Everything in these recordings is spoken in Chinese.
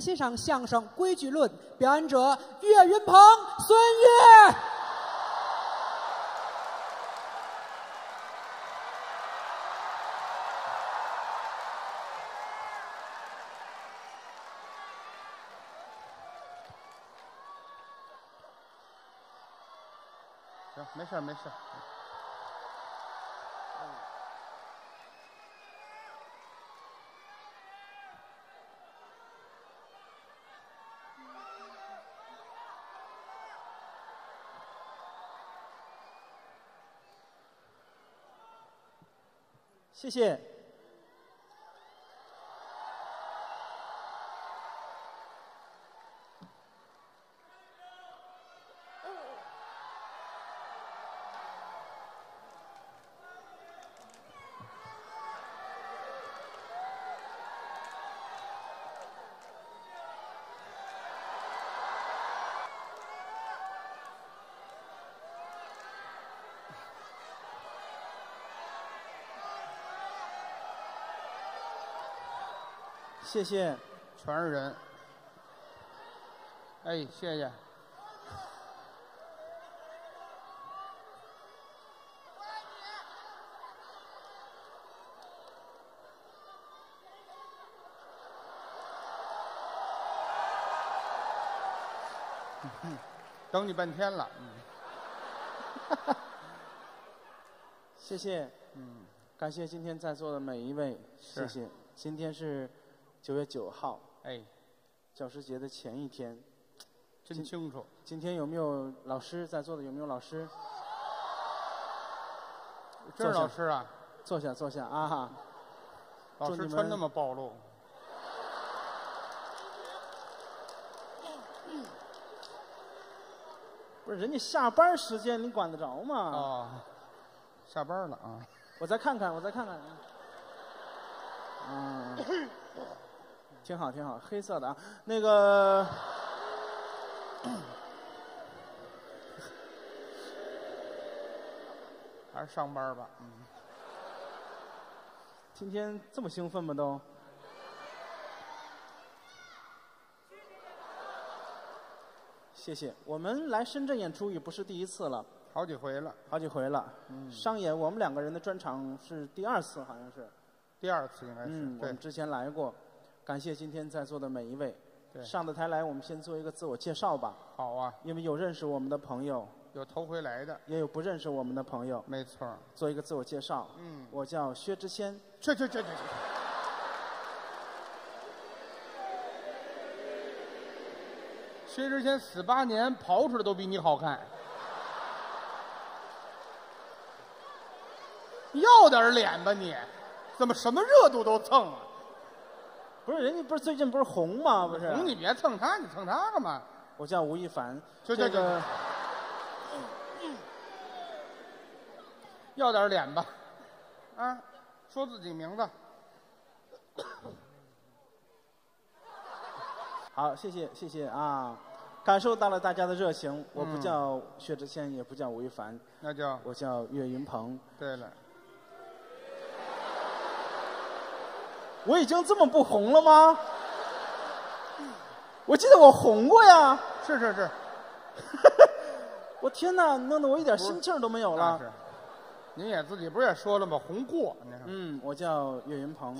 欣赏相声《规矩论》，表演者岳云鹏、孙越。行，没事没事谢谢。谢谢，全是人。哎，谢谢。等你半天了，嗯，谢谢，嗯，感谢今天在座的每一位，谢谢。今天是九月九号，哎，教师节的前一天。真清楚。今天有没有老师在座的？有没有老师？这是老师啊，坐下，坐下啊哈。老师穿那么暴露，不是人家下班时间，你管得着吗？哦，下班了啊。我再看看，我再看看。嗯，挺好，挺好，黑色的啊。那个，还是上班吧，嗯。今天这么兴奋吗？都？谢谢。我们来深圳演出也不是第一次了，好几回了，好几回了。嗯，商演我们两个人的专场是第二次，好像是。第二次应该是。嗯，我对们，之前来过。感谢今天在座的每一位。对上的台来，我们先做一个自我介绍吧。好啊，因为有认识我们的朋友，有头回来的，也有不认识我们的朋友，没错。做一个自我介绍。嗯，我叫薛之谦，去去去去去。薛之谦死八年，刨出来都比你好看。要点脸吧你，怎么什么热度都蹭啊？不是人家不是最近不是红吗？不是。红你别蹭他，你蹭他干嘛？我叫吴亦凡，就这这个要点脸吧，啊，说自己名字。好，谢谢谢谢啊，感受到了大家的热情。我不嗯叫薛之谦，也不叫吴亦凡，那叫我叫岳云鹏。对了，我已经这么不红了吗？我记得我红过呀！是是是，我天哪，弄得我一点心气儿都没有了。是。您也自己不是也说了吗？红过，嗯，我叫岳云鹏，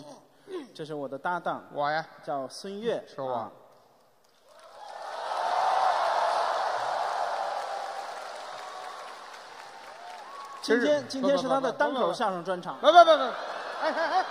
这是我的搭档，我呀，叫孙越。是我啊今天今天是他的单口相声专场。不不不不，哎哎哎，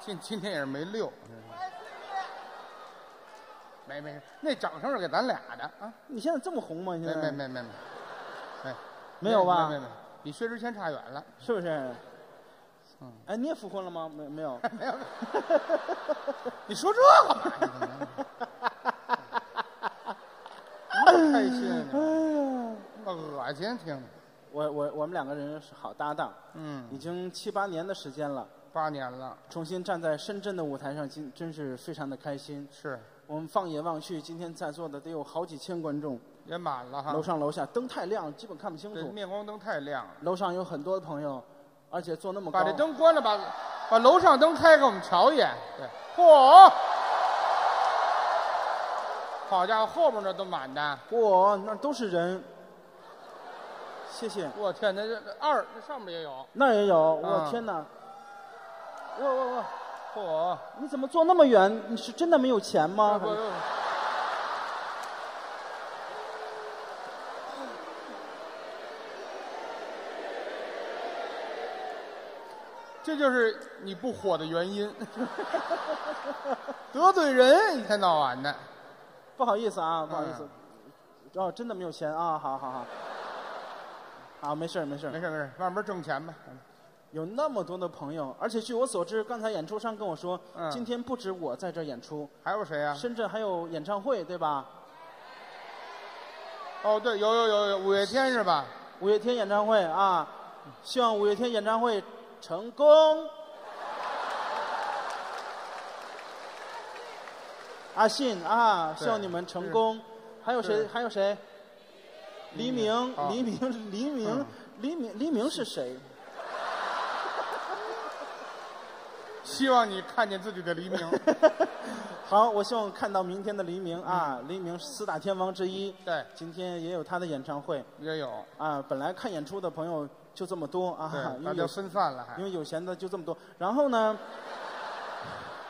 今今今天也是没溜，没没，那掌声是给咱俩的啊，你现在这么红吗？现没在没没没没，没没有吧没没没，比薛之谦差远了。是不是？嗯，哎，你也复婚了吗？没没有。没有，你说这干嘛？你开心呢，恶心听着。我我我们两个人是好搭档，嗯已经七八年的时间了，八年了，重新站在深圳的舞台上，今真是非常的开心。是我们放眼望去，今天在座的得有好几千观众，也满了哈。楼上楼下灯太亮，基本看不清这楚。面光灯太亮了，楼上有很多朋友，而且坐那么高。把这灯关了，把把楼上灯开，给我们瞧一眼。对，嚯！好家伙，后边那都满的。哇，那都是人。谢谢。我天，那这二这上面也有。那也有，我啊天哪！哇哇哇！嚯！你怎么坐那么远？你是真的没有钱吗？不不这就是你不火的原因，得罪人一天到晚的。不好意思啊，不好意思嗯。哦，真的没有钱啊！好好好。好，没事儿没事儿没事没事，慢慢挣钱吧。有那么多的朋友，而且据我所知，刚才演出商跟我说，嗯今天不止我在这儿演出，还有谁呀、深圳还有演唱会，对吧？哦，对，有有有有，五月天是吧？五月天演唱会啊，希望五月天演唱会成功。阿信啊，希望你们成功。还有谁？还有谁？黎明，好黎明，黎明嗯，黎明，黎明是谁？希望你看见自己的黎明。好，我希望看到明天的黎明啊！黎明四大天王之一，对，今天也有他的演唱会也有，啊。本来看演出的朋友就这么多啊，对，因为有分散了还因为有钱的就这么多，然后呢，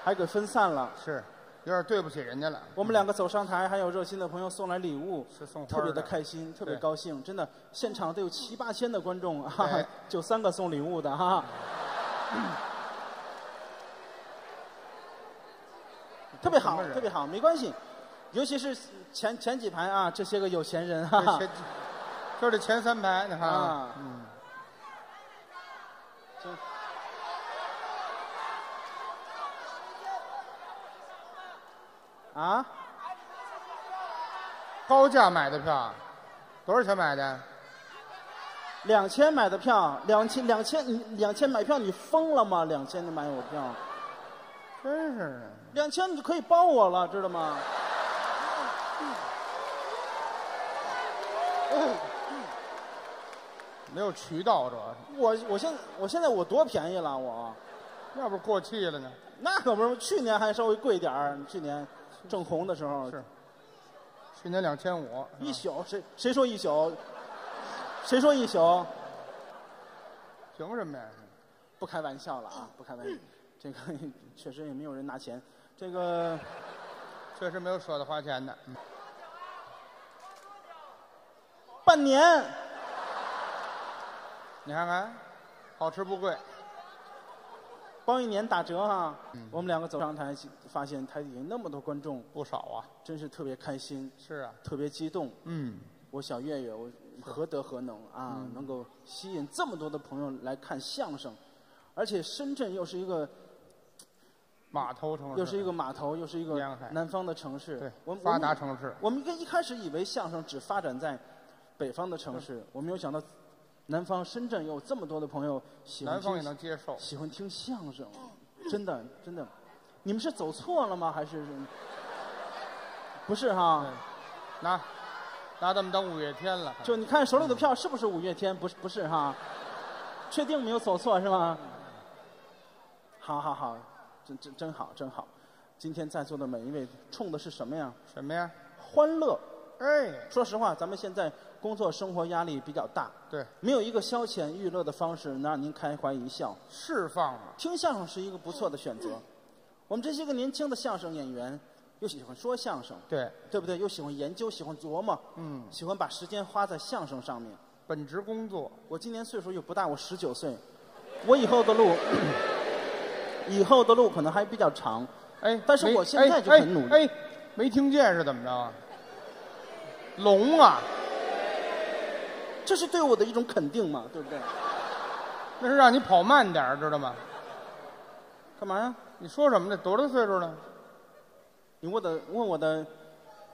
还给分散了。是有点对不起人家了。我们两个走上台，还有热心的朋友送来礼物，是送特别的的开心，特别高兴，真的，现场都有七八千的观众啊对，就三个送礼物的哈。特别好特别好，没关系，尤其是前前几排啊，这些个有钱人哈哈。这前，就是这前三排，你看啊。嗯，行啊，高价买的票，多少钱买的？两千买的票，两千两千你两千买票，你疯了吗？两千你买我票，真是的，两千你就可以包我了，知道吗？没有渠道主要是，我我现我现在我多便宜了我，要不是过气了呢。那可不是，去年还稍微贵点儿，去年正红的时候，是，去年两千五，一宿谁谁说一宿？谁说一宿？凭什么呀？不开玩笑了啊，不开玩笑，这个确实也没有人拿钱，这个确实没有舍得花钱的。嗯半年你看看，好吃不贵，包一年打折哈。我们两个走上台，发现台底下那么多观众，不少啊。真是特别开心，是啊，特别激动。嗯，我小岳岳，我何德何能啊，能够吸引这么多的朋友来看相声，而且深圳又是一个码头城市又是一个码头，又是一个沿海南方的城市。对我们发达城市，我们一开始以为相声只发展在北方的城市，我没有想到南方深圳有这么多的朋友喜欢南方也能接受。喜欢听相声，真的真的，你们是走错了吗？还是不是哈？拿拿他们当五月天了，就你看手里的票是不是五月天？不是不是哈？确定没有走错是吗？好好好，真真真好真好。今天在座的每一位冲的是什么呀？什么呀？欢乐。哎，说实话，咱们现在工作生活压力比较大，对，没有一个消遣娱乐的方式能让您开怀一笑。释放嘛，听相声是一个不错的选择。我们这些个年轻的相声演员，又喜欢说相声，对，对不对？又喜欢研究，喜欢琢磨，嗯，喜欢把时间花在相声上面。本职工作，我今年岁数又不大，我十九岁，我以后的路，以后的路可能还比较长。哎，但是我现在就哎很努力哎，哎没听见是怎么着啊？聋啊，这是对我的一种肯定嘛，对不对？那是让你跑慢点儿知道吗？干嘛呀？你说什么呢？多大岁数了？你问的问我的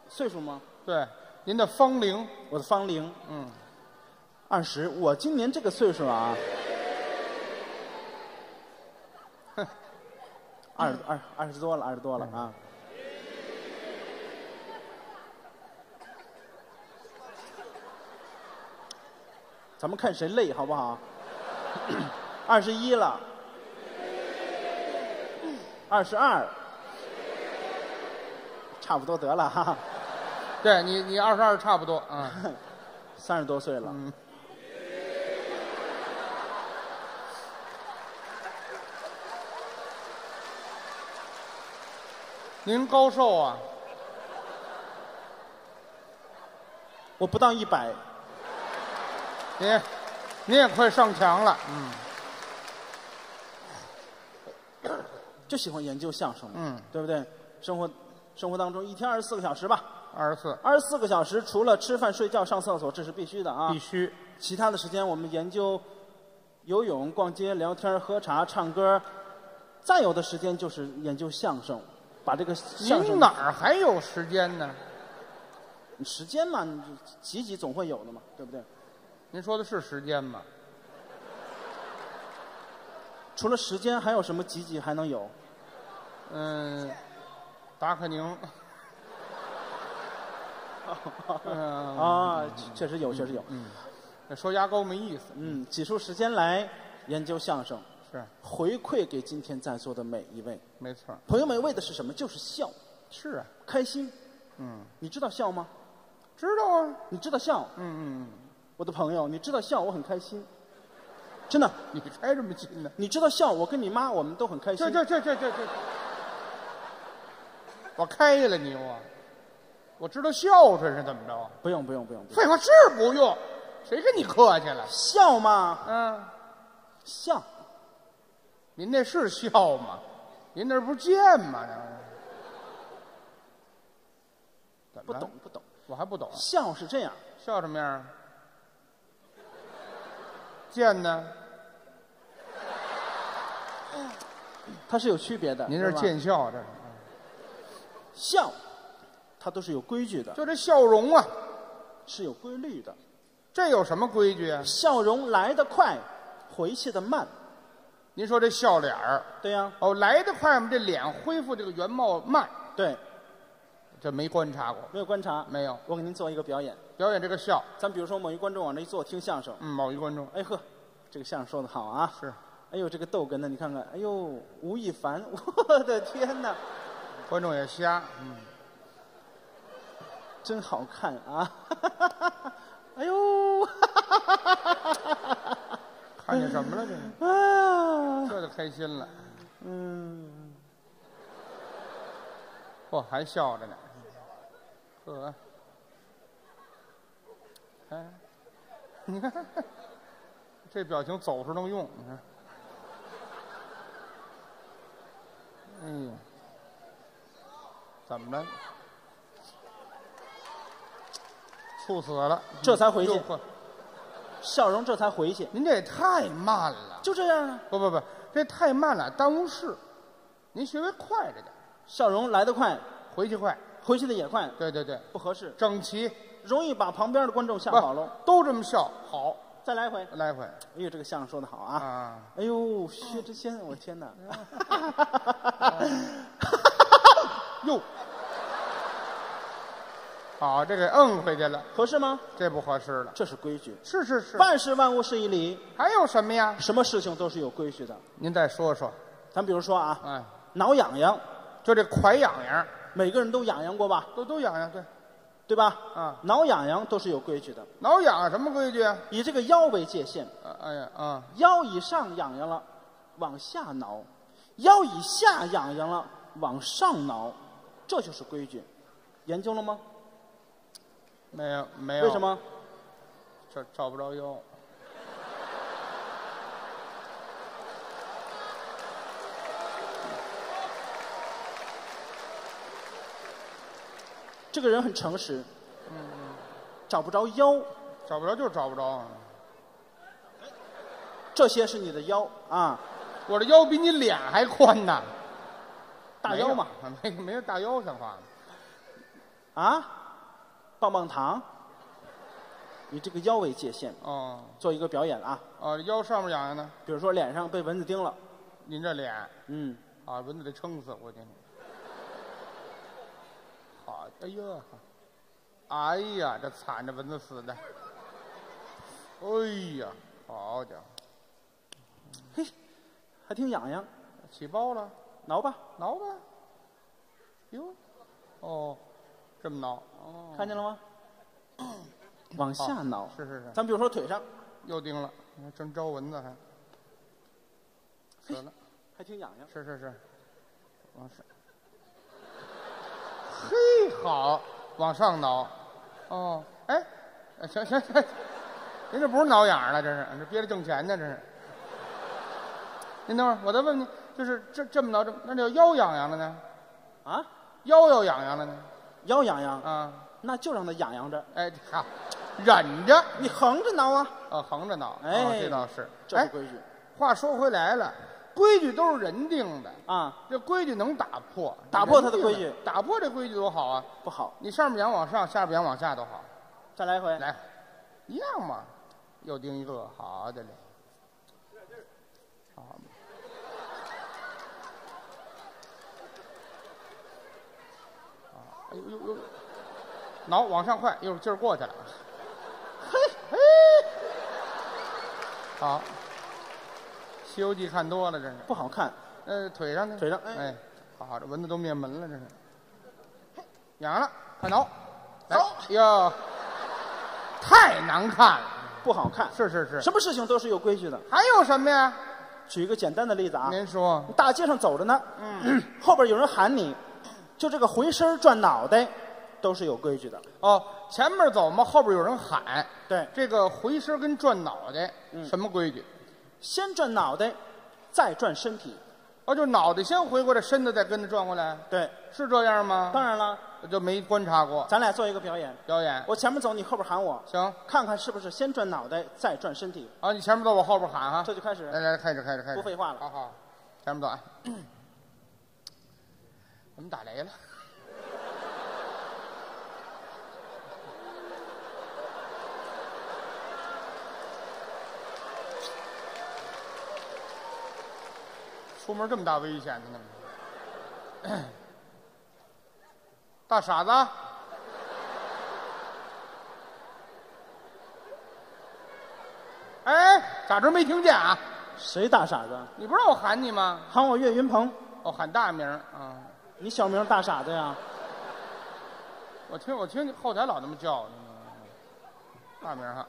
岁数吗？对，您的芳龄，我的芳龄嗯，二十，我今年这个岁数啊，二十二二十多了，二十多了啊。咱们看谁累好不好？二十一了，二十二，差不多得了哈，对你，你二十二差不多啊。三十多岁了。嗯，您高寿啊？我不到一百，您，您也快上墙了。嗯就喜欢研究相声，嗯，对不对？生活生活当中一天二十四个小时吧，二十四二十四个小时除了吃饭、睡觉、上厕所，这是必须的啊必。须。其他的时间我们研究游泳、逛街、聊天、喝茶、唱歌，再有的时间就是研究相声，把这个相声您哪儿还有时间呢？时间嘛，你挤挤总会有的嘛，对不对？您说的是时间吗？除了时间，还有什么挤挤还能有？嗯，达克宁。嗯啊，确实有，确实有。嗯，说牙膏没意思。嗯，挤出时间来研究相声，是，回馈给今天在座的每一位没错。朋友们，为的是什么？就是笑，是啊。开心。嗯，你知道笑吗？知道啊。你知道笑，嗯嗯嗯我的朋友，你知道笑，我很开心。真的，嗯，你开这么近呢？你知道笑，我跟你妈我们都很开心。这这这这这这，我开了你我，我知道孝顺是怎么着啊？不用不用不用，不用废话是不用，谁跟你客气了？笑嘛，嗯，笑。您那是笑吗？您那不是贱吗？怎么了不懂，不懂，我还不懂，笑是这样，笑什么样啊？贱呢？它是有区别的。您这是是吧见笑，这是笑，它都是有规矩的，就这笑容啊，是有规律的。这有什么规矩啊？笑容来得快，回去的慢。您说这笑脸儿，对呀、哦，来得快吗？这脸恢复这个原貌慢，对，这没观察过，没有观察。没有。我给您做一个表演。表演这个笑，咱比如说某一观众往这一坐听相声，嗯，某一观众。哎呵，这个相声说的好啊。是。哎呦，这个逗哏的，你看看，哎呦，吴亦凡，我的天哪，观众也瞎，嗯，真好看啊！哎呦，看见什么了？这是？啊，这就开心了，嗯，嚯，还笑着呢，呵，哎，你 看这表情走时能用，你看，哎呀，怎么着？猝死了，这才回去笑容这才回去，您这也太慢了。就这样啊，不不不，这太慢了，耽误事。您学会快着点，笑容来得快，回去快。回去的也快，对对对，不合适，整齐，容易把旁边的观众吓跑了。都这么笑，好，再来一回，来回哎呦，这个相声说的好啊！啊，哎呦，薛之谦，我天哪！哟，好，这给摁回去了，合适吗？这不合适了。这是规矩，是是是，万事万物是一理，还有什么呀？什么事情都是有规矩的。您再说说，咱比如说啊，哎，挠痒痒，就这快痒痒，每个人都痒痒过吧？都都痒痒，对，对吧？啊，挠痒痒都是有规矩的，挠痒痒什么规矩啊？以这个腰为界限，啊哎呀啊，腰以上痒痒了，往下挠；腰以下痒痒了，往上挠，这就是规矩。研究了吗？没有没有，为什？么？找找不着腰。这个人很诚实，嗯找不着腰，找不着就是找不着啊，这些是你的腰啊，我的腰比你脸还宽呢，大腰嘛，没，没没有大腰像话。吗？啊，棒棒糖，以这个腰为界限哦。做一个表演啊，哦，腰上面痒痒呢，比如说脸上被蚊子叮了，您这脸。嗯，啊，蚊子得撑死我今天。好，哎呀，哎呀，这惨着蚊子死的。哎呀，好家伙，嘿，还挺痒痒，起包了，挠吧，挠吧。哟，哦，这么挠，哦，看见了吗？往下挠，是是是，咱比如说腿上，又叮了，你看真招蚊子还。死了，还挺痒痒。是是是，往上。嘿，好，往上挠。哦，哎，哎行行行，您这不是挠痒了，这是这憋着挣钱呢，这是。您等会儿，我再问您，就是这这么挠，这那叫腰痒痒了呢？啊，腰要痒痒了呢？腰痒痒，啊，那就让它痒痒着，哎，好，忍着，你横着挠啊，啊，横着挠。哎哦这倒是。哎，这是规矩话说回来了，规矩都是人定的，啊，这规矩能打破，打破它的人定规矩打破这规矩多好啊！不好。你上面痒往上，下边痒往下都好。再来一回，来，一样嘛，又盯一个，好的嘞。哎呦呦呦，挠往上快，一会儿劲儿过去了。嘿嘿，好，《西游记》看多了，这是。不好看，呃，腿上呢？腿上哎哎，好，这蚊子都灭门了，这是。痒了，快挠。来走哟，太难看了。不好看。是是是。什么事情都是有规矩的。还有什么呀？举一个简单的例子啊，您说。大街上走着呢，嗯。后边有人喊你，就这个回身转脑袋，都是有规矩的。哦，前面走嘛，后边有人喊。对，这个回身跟转脑袋，嗯什么规矩？先转脑袋，再转身体。哦，就脑袋先回过来，身子再跟着转过来，对，是这样吗？当然了，我就没观察过咱俩做一个表演，表演。我前面走，你后边喊我，行，看看是不是先转脑袋，再转身体。啊，你前面走，我后边喊哈。这就开始来来，开始开始开始。不废话了好好，前面走啊。怎么打雷了？出门这么大危险呢？大傻子，哎，咋着没听见啊？谁大傻子？你不让我喊你吗？喊我岳云鹏，哦，喊大名儿啊！你小名大傻子呀？我听我听你后台老那么叫，大名哈。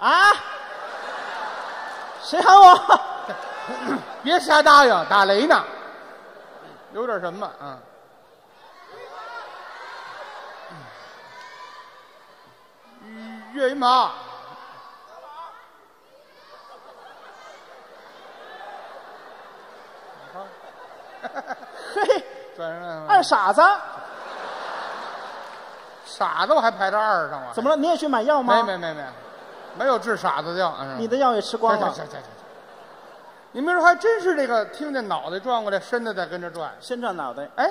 啊？谁喊我？别瞎答应，打雷呢，有点什么啊？岳云鹏，嘿，二傻子，傻子我还排到二上了？怎么了？你也去买药吗？没没没没，没有治傻子的药。嗯你的药也吃光了行。行行行行，你们说还真是这个，听见脑袋转过来，身子在跟着转。先转脑袋哎，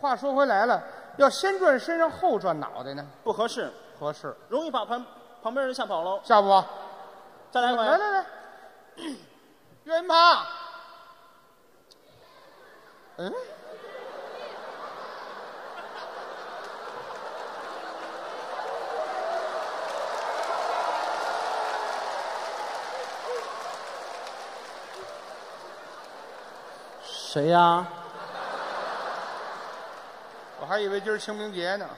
话说回来了，要先转身上后转脑袋呢，不合适，合适，容易把旁旁边人吓跑喽。吓不？再来一回。来来来，岳云鹏，嗯，谁呀？我还以为今儿清明节呢。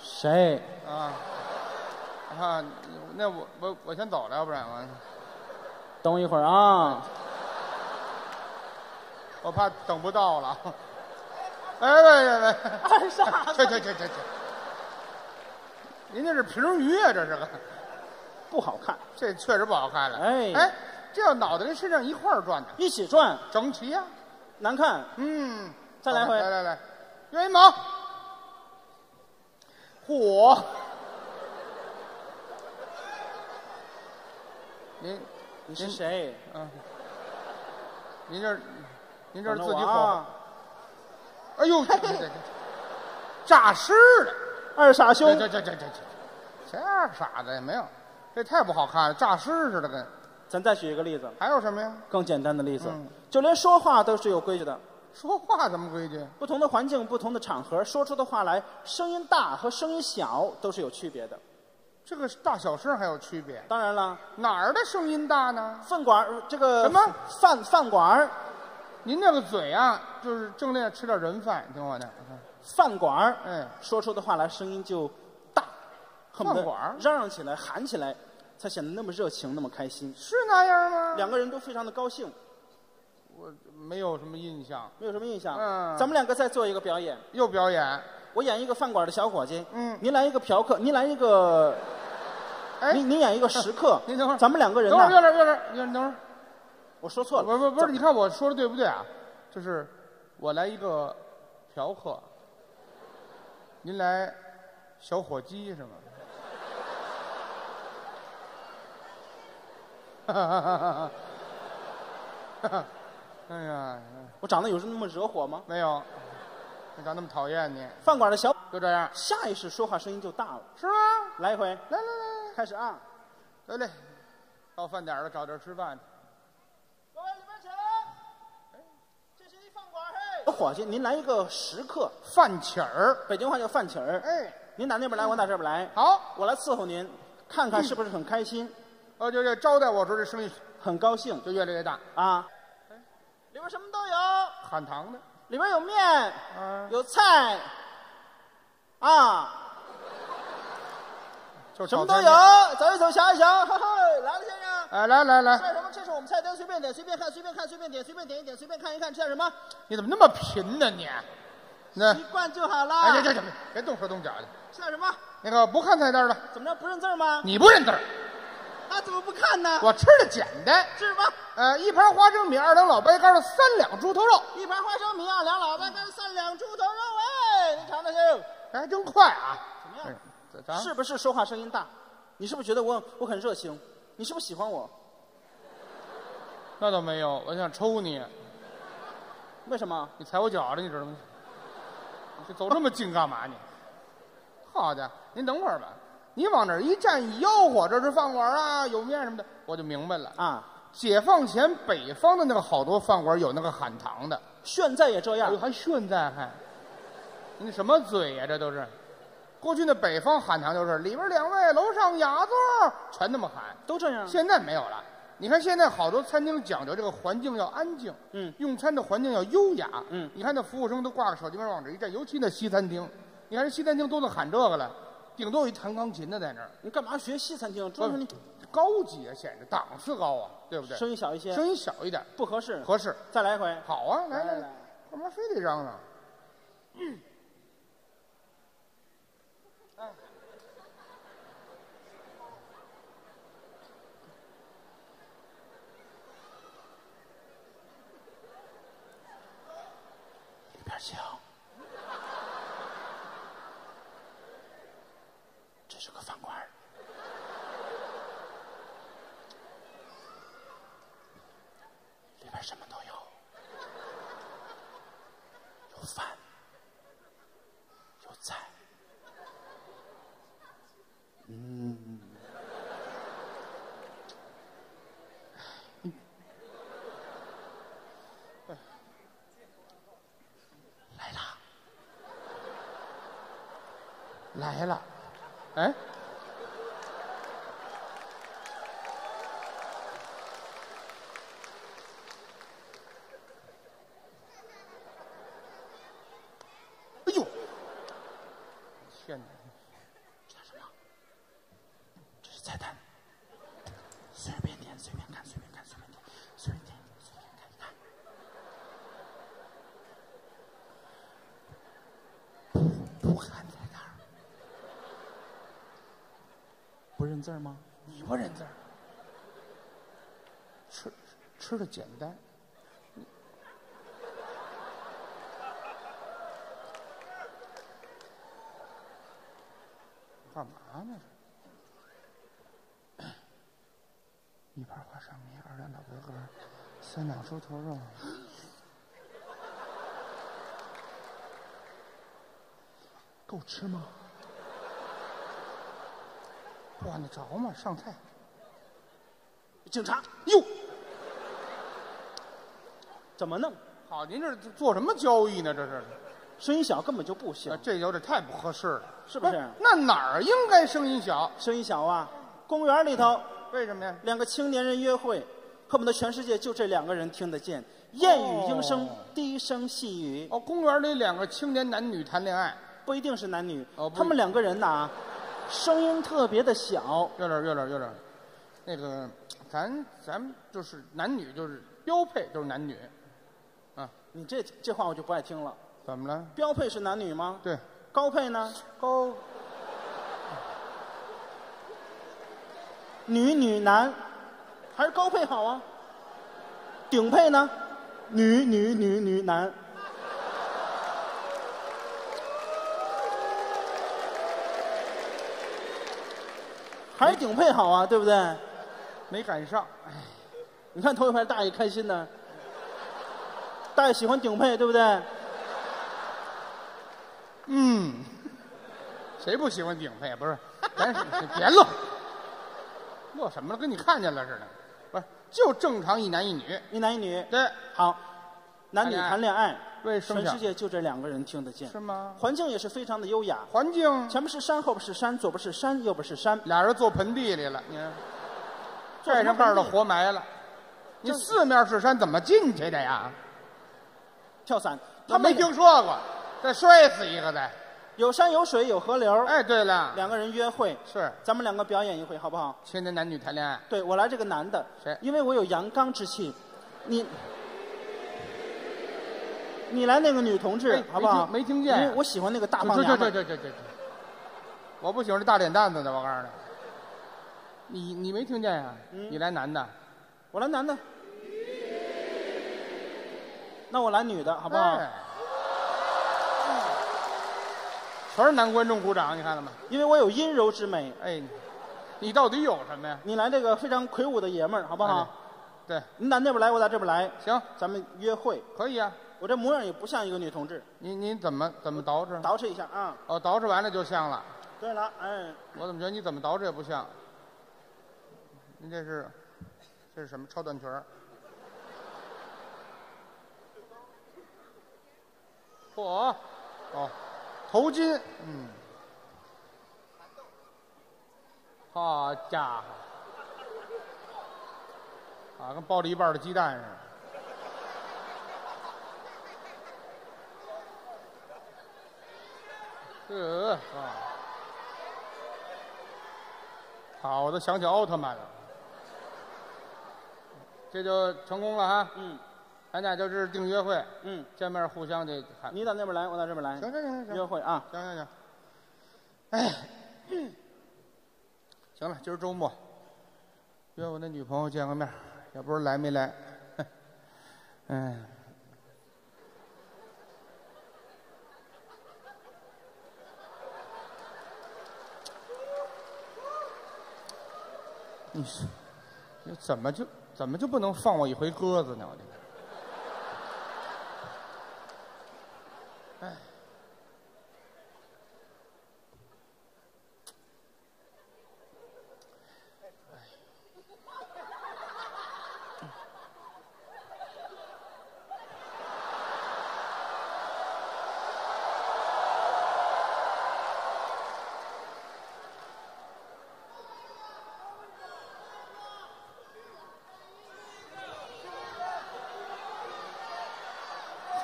谁？啊啊，那我我我先走了，要不然我等我一会儿啊。我怕等不到了。哎喂喂喂，二傻去去去去去！您这是平鱼啊，这是个，不好看，这确实不好看了。哎。哎，这要脑袋跟身上一块儿转的，一起转。整齐呀、难看。嗯，再来回。来来来，岳云鹏，嚯！您您是谁？嗯，您这儿您这是自己吼，着我啊哎呦，这这这诈尸的，二傻兄这，这这这这谁二傻子也没有，这太不好看了，诈尸似的跟。咱再举一个例子，还有什么呀？更简单的例子，嗯就连说话都是有规矩的。说话怎么规矩？不同的环境、不同的场合，说出的话来，声音大和声音小都是有区别的。这个大小声还有区别？当然了，哪儿的声音大呢？饭馆儿这个什么饭饭馆儿您那个嘴啊，就是正练吃点人饭，听我的。饭馆儿哎，说出的话来声音就大，恨不得饭馆儿嚷嚷起来、喊起来，才显得那么热情、那么开心。是那样吗？两个人都非常的高兴，我没有什么印象。没有什么印象。嗯咱们两个再做一个表演，又表演，我演一个饭馆的小伙计，嗯您来一个嫖客，您来一个，哎，您您演一个食客，您等会儿咱们两个人等会儿，呢，月亮，月亮，月亮，等会儿。我说错了，不不不是，你看我说的对不对啊？就是我来一个嫖客，您来小火鸡是吗？哈哈哈哈哈哈！哎呀，我长得有那么惹火吗？没有，你咋那么讨厌你？饭馆的小，就这样，下意识说话声音就大了。是吗？来一回，来来来，开始啊！得嘞，到饭点了，找地儿吃饭去。各位里边请，这是一饭馆嘿。小伙计，您来一个食客，饭起儿，北京话叫饭起儿。哎，您打那边来，我打这边来。好，我来伺候您，看看是不是很开心，哦，就这招待我时候，这生意很高兴就越来越大，啊。里边什么都有，喊糖的，里边有面，嗯，有菜，啊，就什么都有。走一走，瞧一瞧，嘿嘿，来了先生。哎，来来来，吃点什么？这是我们菜单，随便点，随便看，随便看，随便点，随便点一点，随便看一看，吃点什么？你怎么那么贫呢你？那习惯就好了。哎，这这这，别动手动脚的。吃点什么？那个不看菜单了，怎么着？不认字儿吗？你不认字儿，那怎么不看呢？我吃的简单。是吧？呃，一盘花生米，二两老白干，三两猪头肉，一盘花生米，二两老白干，三两猪头肉。哎，您尝尝去，还真快啊！怎么样？是不是说话声音大？你是不是觉得我我很热情？你是不是喜欢我？那倒没有，我想抽你，为什么？你踩我脚了，你知道吗？你走这么近干嘛你？好家伙，您等会儿吧，你往那儿一站一吆喝，这是饭馆啊，有面什么的，我就明白了。啊，解放前北方的那个好多饭馆有那个喊堂的，现在也这样。还现在还，你什么嘴呀、这都是。过去那北方喊堂就是里边两位，楼上雅座，全那么喊。都这样。现在没有了。你看现在好多餐厅讲究这个环境要安静，嗯用餐的环境要优雅，嗯你看那服务生都挂个手机边往这一站，尤其那西餐厅，你看人西餐厅都能喊这个了，顶多有一弹钢琴的在那儿，你干嘛学西餐厅？专门你高级啊，显得档次高啊，对不对？声音小一些，声音小一点，不合适。合适。再来一回。好啊，来来来来，干嘛非得嚷嚷？里 边请。这是个饭馆里边什么都有，有饭，有菜。来啦！来了，哎，哎呦，天哪！这是什么？这是菜单，随便点，随便看，随便看，随便点，随便点，随便看一看。不看在哪儿？字儿吗？你不认字儿，吃吃的简单。干嘛呢？一盘花生米，二两老白干，三两猪头肉。够吃吗？管得着吗？上菜。警察哟，怎么弄？好，您这做什么交易呢？这是，声音小根本就不行啊，，这有点太不合适了，是不是？那哪儿应该声音小？声音小啊！公园里头为什么呀？两个青年人约会，恨不得全世界就这两个人听得见，燕语莺声，哦低声细语，哦，公园里两个青年男女谈恋爱，不一定是男女，哦不他们两个人呐，声音特别的小，有点儿有点儿有点儿，那个，咱咱就是男女就是标配就是男女，啊，你这这话我就不爱听了。怎么了？标配是男女吗？对，高配呢？高女女男，还是高配好啊？顶配呢？女女女女男。还是顶配好啊，对不对？没赶上，你看头一排大爷开心呢，大爷喜欢顶配，对不对？嗯，谁不喜欢顶配？不是，咱别乐，乐什么了？跟你看见了似的，不是，就正常一男一女，一男一女，对，好，男女谈谈恋爱，为声响。全世界就这两个人听得见，是吗？环境也是非常的优雅，环境，前面是山，后边是山，左边是山，右边是山，俩人坐盆地里了，你。看，坐什么盖上盖儿都活埋了，你四面是山，怎么进去的呀？跳伞，他没听说过，再摔死一个再。有山有水有河流，哎，对了，两个人约会，是。咱们两个表演一回好不好？青年男女谈恋爱，对我来这个男的，谁？因为我有阳刚之气，你。你来那个女同志哎，好不好？没听没听见呀因为我喜欢那个大胖对娘们儿。对对对对对对，我不喜欢这大脸蛋子的，我告诉你。你你没听见呀、嗯你来男的，我来男的，那我来女的，好好不好？全是男观众鼓掌，你看了吗？因为我有阴柔之美。哎，你你到底有什么呀？你来这个非常魁梧的爷们儿，好不好？哎对，你打那边来，我打这边来，行，咱们约会。可以啊。我这模样也不像一个女同志，您您怎么怎么捯饬？捯饬一下啊。哦，捯饬完了就像了。对了，哎，我怎么觉得你怎么捯饬也不像？您这是这是什么超短裙儿？嚯，哦，头巾，嗯，好家伙，啊，跟包了一半的鸡蛋似的。呃啊，好，我都想起奥特曼了。这就成功了哈，嗯。咱俩就是定约会，嗯，见面互相得喊。你到那边来，我到这边来，行行行行。约会啊。行行行，哎，行了，今儿周末，约我那女朋友见个面，也不知道来没来。嗯，你是，怎么就怎么就不能放我一回鸽子呢？我这个。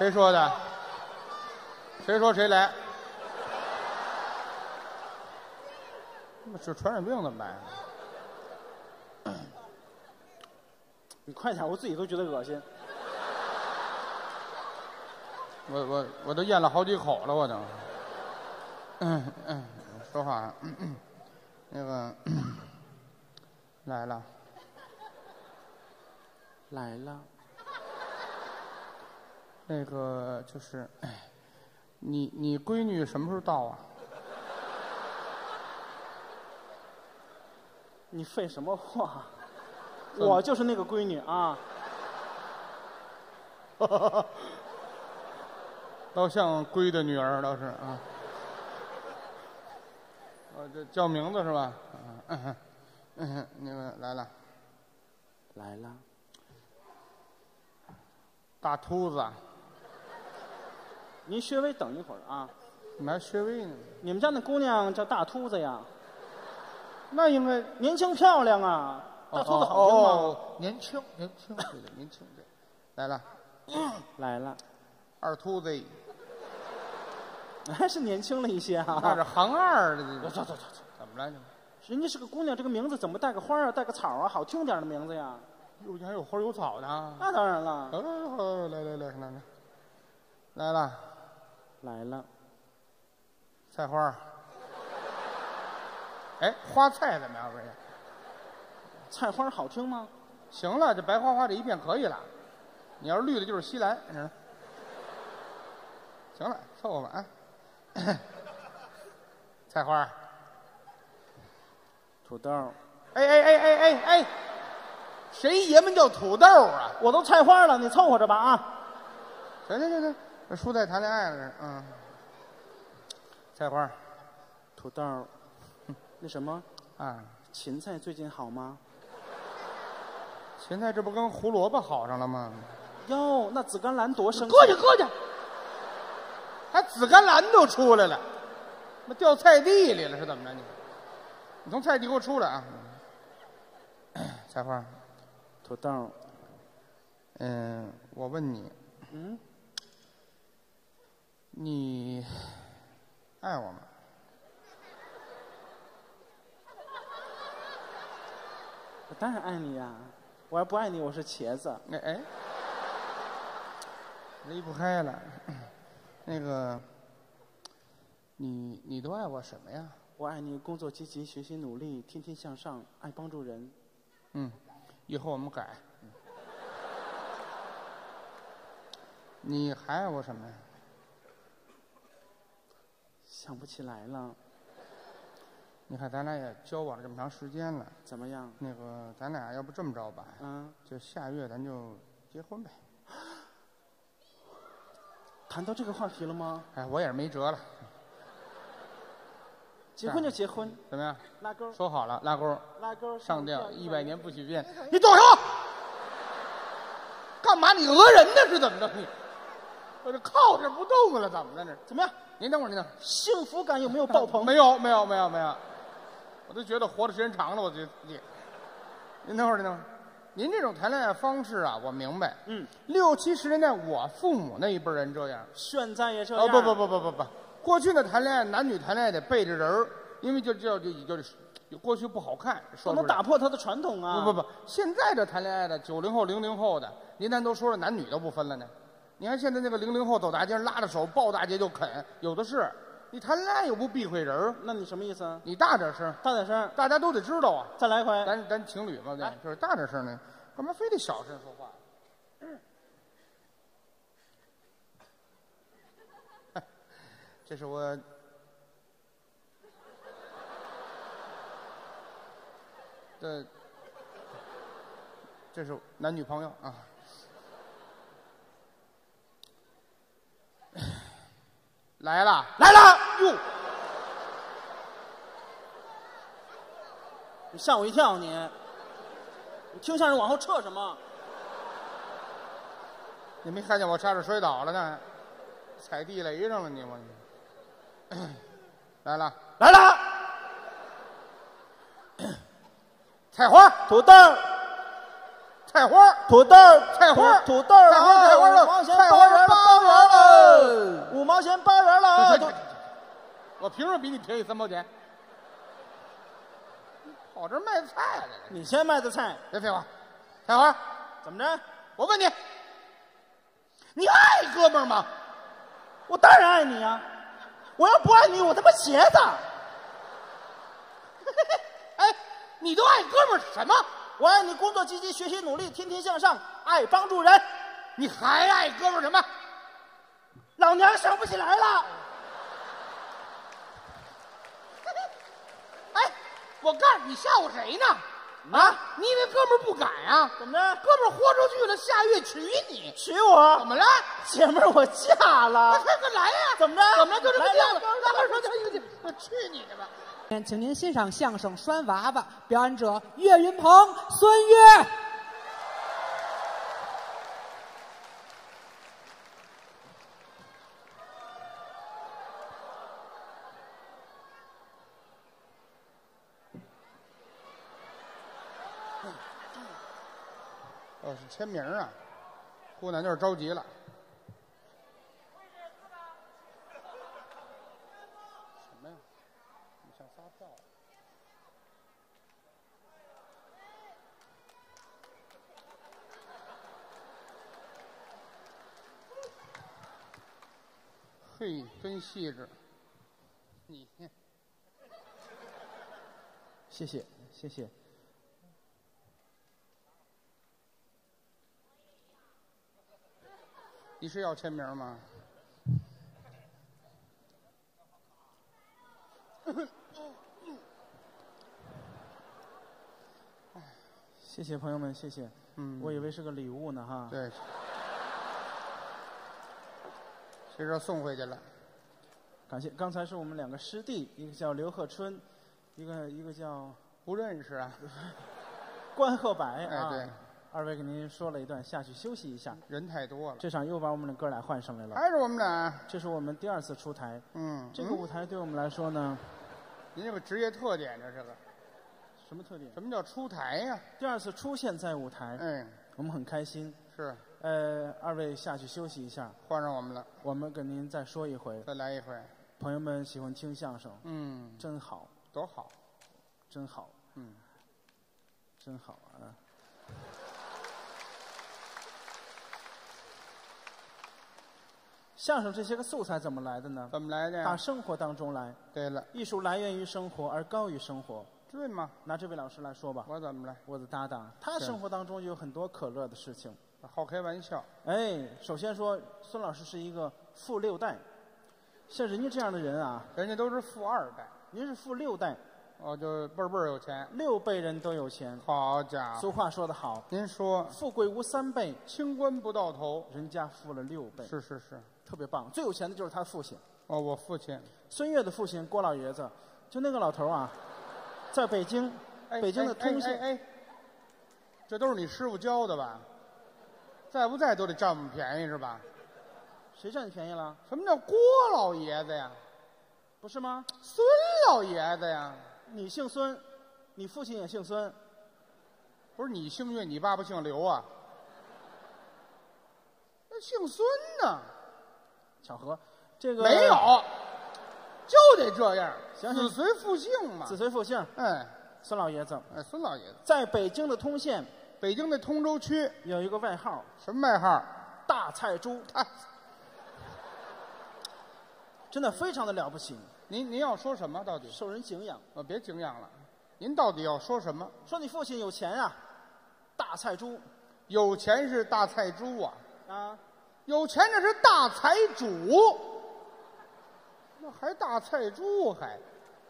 谁说的？谁说谁来？那是传染病怎么办呀？你快点，我自己都觉得恶心。我我我都咽了好几口了，我都。嗯嗯，说话，嗯 嗯那个来了，来了，那个就是，哎，你你闺女什么时候到啊？你废什么话？我就是那个闺女啊！倒像龟的女儿倒是啊。哦，这叫名字是吧？嗯，那个来了，来了，大秃子，您稍微等一会儿啊。你们还学位呢？你们家那姑娘叫大秃子呀，那应该年轻漂亮啊，大秃子好听吗？哦，年轻，年轻，对的，年轻，对。来了，来了，二秃子，还是年轻了一些哈、那是行二的，这走走走走，怎么了？人家是个姑娘，这个名字怎么带个花啊，带个草啊，好听点的名字呀？又还有花有草呢。那当然了，哦，来来来来来，来了，来了，菜花。哎，花菜怎么样？不是？菜花好听吗？行了，这白花花这一片可以了。你要是绿的，就是西兰。嗯。行了，凑合吧啊。菜花。土豆，哎哎哎哎哎哎，谁爷们叫土豆啊？我都菜花了，你凑合着吧啊。行行行行，这书在谈恋爱了，是嗯。菜花土豆，那什么，啊，芹菜最近好吗？芹菜这不跟胡萝卜好上了吗？哟，那紫甘蓝多生过去过去，还紫甘蓝都出来了，那掉菜地里了是怎么着你？你从菜地给我出来啊！菜花，土豆，嗯，我问你，嗯，你爱我吗？我当然爱你呀，我要不爱你，我是茄子。哎哎，离不开了。那个，你你都爱我什么呀？我爱你，工作积极，学习努力，天天向上，爱帮助人。嗯，以后我们改。嗯你还爱我什么呀？想不起来了，你看咱俩也交往了这么长时间了，怎么样？那个咱俩要不这么着吧，嗯，就下月咱就结婚呗。谈到这个话题了吗？哎，我也是没辙了，结婚就结婚，怎么样？拉钩，说好了，拉钩拉钩，上吊，一百年不许变。你动手！干嘛？你讹人呢？是怎么着？你我这靠着不动了，怎么了这？怎么样？您等会儿，您等会儿。幸福感有没有爆棚？没有，没有，没有，没有。我都觉得活的时间长了，我就你。您等会儿，您等会儿。您这种谈恋爱方式啊，我明白。嗯，六七十年代我父母那一辈人这样。现在也这样。哦，不不不不不不，过去的谈恋爱，男女谈恋爱得背着人儿，因为就就就就是过去不好看，说不能打破他的传统啊！不不不，现在这谈恋爱的九零后、零零后的，您咱都说了，男女都不分了呢。你看现在那个零零后走大街上拉着手抱大街就啃，有的是。你谈恋爱又不避讳人儿那你什么意思啊？你大点声，大点声，大家都得知道啊。再来一回。咱咱情侣嘛，对，哎就是大点声呢，干嘛非得小声说话？这是我，这这是男女朋友啊。来了，来了！哟，你吓我一跳，你！你听相声往后撤什么？你没看见我差点摔倒了呢，踩地雷上了你吗你。来了，来了！菜花，土豆，菜花，土豆，菜花土豆，菜花菜花了五毛钱菜花八元了，八元了五毛钱八元了我凭什么比你便宜三毛钱？跑这儿卖菜来了？你先卖的菜别废话，菜花，怎么着？我问你，你爱哥们儿吗？我当然爱你呀！我要不爱你，我他妈鞋子！哎，你都爱哥们儿什么？我爱你工作积极，学习努力，天天向上，爱帮助人。你还爱哥们儿什么？老娘想不起来了。哎，我告诉你，吓唬谁呢？啊，你以为哥们儿不敢啊？怎么着？哥们儿豁出去了，下月娶你，娶我怎？么了？姐们儿，我嫁那了。快快来呀！怎么着怎么着？就这么来定了。来大伙儿说这这这，我去你的吧！请您欣赏相声《拴娃娃》，表演者岳云鹏、孙越。哦，是签名啊！姑娘就是着急了。嘿，真细致。你谢谢谢谢。你是要签名吗？谢谢朋友们，谢谢。嗯我以为是个礼物呢哈。对，谁知道送回去了？感谢，刚才是我们两个师弟，一个叫刘鹤春，一个一个叫不认识啊？关鹤白啊。哎对二位给您说了一段，下去休息一下。人太多了，这场又把我们的哥俩换上来了，还是我们俩。这是我们第二次出台。嗯，这个舞台对我们来说呢，您这个职业特点，这是个什么特点？什么叫出台呀、第二次出现在舞台，哎，我们很开心。是呃，二位下去休息一下，换上我们了，我们跟您再说一回。再来一回。朋友们喜欢听相声，嗯，真好，多好。真好，嗯，真好啊！相声这些个素材怎么来的呢？怎么来的呀？打生活当中来，对了，艺术来源于生活而高于生活。对吗？拿这位老师来说吧，我怎么了？我的搭档，他生活当中有很多可乐的事情。好开玩笑。哎，首先说，孙老师是一个富六代，像人家这样的人啊，人家都是富二代，您是富六代，哦，就倍儿倍儿有钱。六辈人都有钱。好家伙，俗话说得好，您说富贵无三辈，清官不到头。人家富了六辈，是是是。特别棒。最有钱的就是他父亲，哦，我父亲。孙越的父亲郭老爷子，就那个老头啊，在北京，哎北京的哎通县，哎哎哎这都是你师傅教的吧？在不在都得占我们便宜是吧？谁占你便宜了？什么叫郭老爷子呀？不是吗？孙老爷子呀？你姓孙，你父亲也姓孙，不是你姓岳，你爸爸姓刘啊？那姓孙呢？巧合。这个没有，就得这样，行行子随父姓嘛。子随父姓，哎孙老爷子哎，孙老爷子，在北京的通县北京的通州区有一个外号什么外号？“大菜猪啊，”，真的非常的了不起，您您要说什么？到底？受人敬仰。我别敬仰了，您到底要说什么？说你父亲有钱啊，大菜猪有钱是大菜猪啊，啊，有钱那是大财主，那还大菜猪还？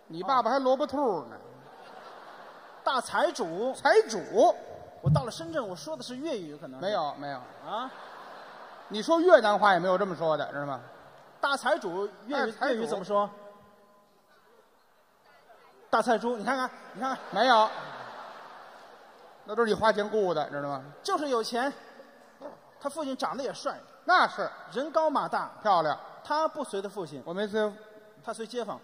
你爸爸还萝卜兔呢，大财主。财主我到了深圳，我说的是粤语，可能没有没有，啊。你说越南话也没有这么说的，知道吗？大财主粤语粤语怎么说？大菜猪，你看看，你看看，没有，那都是你花钱雇的，知道吗？就是有钱。他父亲长得也帅，那是人高马大。漂亮，他不随他父亲，我没随他随街坊。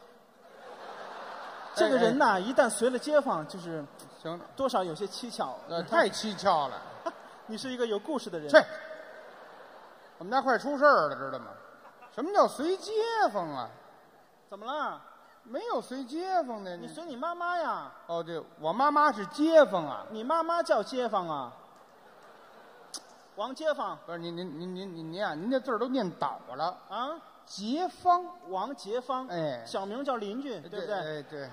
这个人呐，一旦随了街坊，就是行，多少有些蹊跷。呃，太蹊跷了。你是一个有故事的人。去，我们家快出事儿了，知道吗？什么叫随街坊啊？怎么了？没有随街坊的。你随你妈妈呀？哦，对，我妈妈是街坊啊。你妈妈叫街坊啊？王街坊不是您您您您您您啊，您这字儿都念倒了。啊？街坊，王杰芳，哎小名叫邻居，对不对？哎对，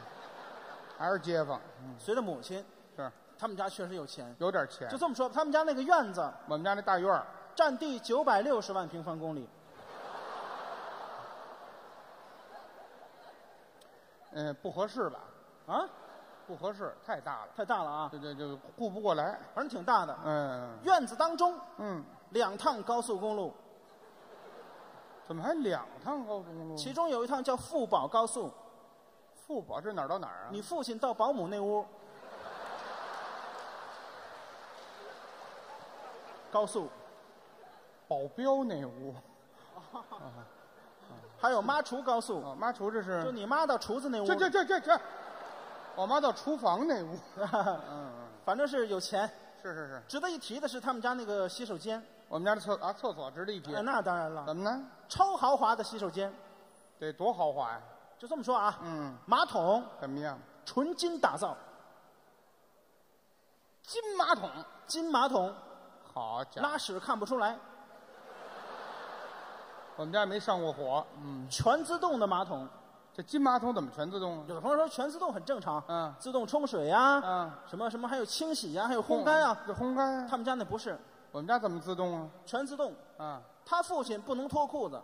还是街坊，嗯，随着母亲，是他们家确实有钱。有点钱就。这么说，他们家那个院子我们家那大院儿，占地九百六十万平方公里，嗯，不合适吧？啊，不合适，太大了。太大了啊，对对，对顾不过来。反正挺大的。嗯院子当中嗯，两趟高速公路，怎么还两趟高速公路？其中有一趟叫富宝高速，富宝这哪儿到哪儿啊？你父亲到保姆那屋，高速，保镖那屋还有妈厨高速，啊，妈厨这是就你妈到厨子那屋，这这这这这，我妈到厨房那屋。嗯嗯，反正是有钱。是是是，值得一提的是他们家那个洗手间，我们家的厕啊厕所值得一提哎，。那当然了，怎么呢？超豪华的洗手间。得多豪华呀！就这么说啊，嗯，马桶怎么样？纯金打造，金马桶，金马桶好家伙，拉屎看不出来，我们家没上过火。嗯，全自动的马桶。这金马桶怎么全自动啊？有的朋友说全自动很正常，嗯自动冲水呀、嗯，什么什么还有清洗呀、还有烘干啊。这烘干啊。他们家那不是我们家怎么自动啊？全自动，啊，他父亲不能脱裤子，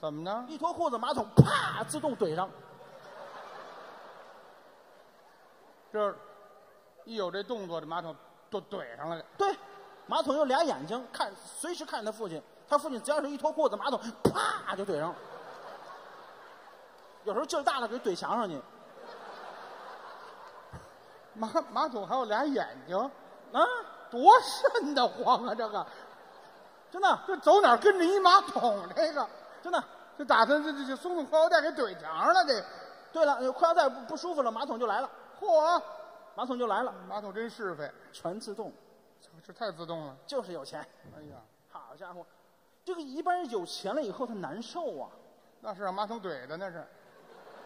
怎么呢？一脱裤子马桶啪自动怼上，这一有这动作，这马桶就怼上了。对，马桶有俩眼睛，看随时看他父亲，他父亲只要是一脱裤子，马桶啪就怼上，有时候劲儿大了给怼墙上去，马马桶还有俩眼睛，啊，多瘆得慌啊！这个，真的？这走哪儿跟着一马桶，这个，真的。就打算这这这松松裤腰带给怼墙上了，这对了，呃裤腰带不不舒服了，马桶就来了，嚯，马桶就来了，马桶真是非，全自动，这太自动了。就是有钱。哎呀，好家伙，这个一般人有钱了以后他难受啊，那是让马桶怼的，那是。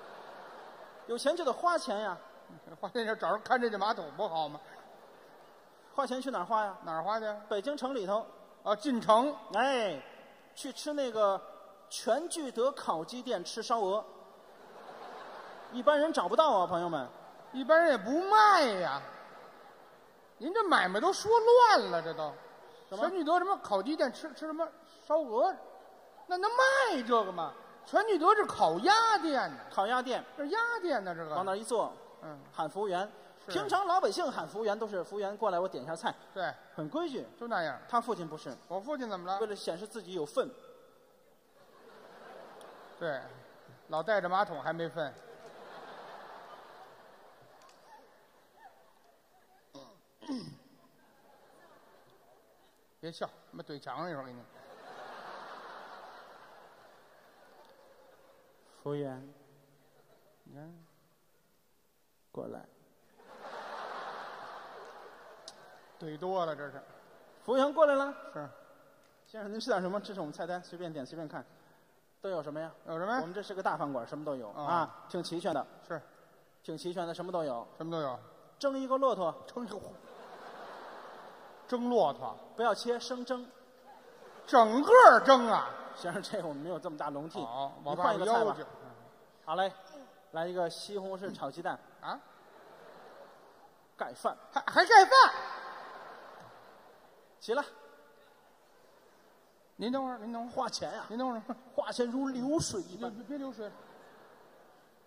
有钱就得花钱呀，花钱就找人看这这马桶不好吗？花钱去哪儿花呀？哪儿花去？北京城里头，啊，进城哎，去吃那个全聚德烤鸡店吃烧鹅，一般人找不到啊，朋友们。一般人也不卖呀。您这买卖都说乱了，这都。什么全聚德什么烤鸡店吃吃什么烧鹅，那能卖这个吗？全聚德是烤鸭店呢，烤鸭店这是鸭店呢，这个。往那儿一坐，嗯，喊服务员。平常老百姓喊服务员都是服务员过来，我点一下菜，对，很规矩。就那样。他父亲不是，我父亲怎么了为？了显示自己有份，对，老带着马桶还没分。别笑，他妈怼墙上一会儿给你。服务员你看，过来。怼多了这是。服务员过来了，是，先生您吃点什么？这是我们菜单，随便点随便看，都有什么呀？有什么呀？我们这是个大饭馆，什么都有、哦啊，挺齐全的，是，挺齐全的，什么都有。什么都有。蒸一个骆驼，蒸一个蒸骆驼，不要切，生蒸。整个蒸啊！先生，这个我们没有这么大笼屉，好，你换一个菜吧。好嘞，来一个西红柿炒鸡蛋啊，盖饭，还还盖饭。齐了，您等会儿，您等会儿，花钱呀、您等会儿，花钱如流水一般。别别别流水了。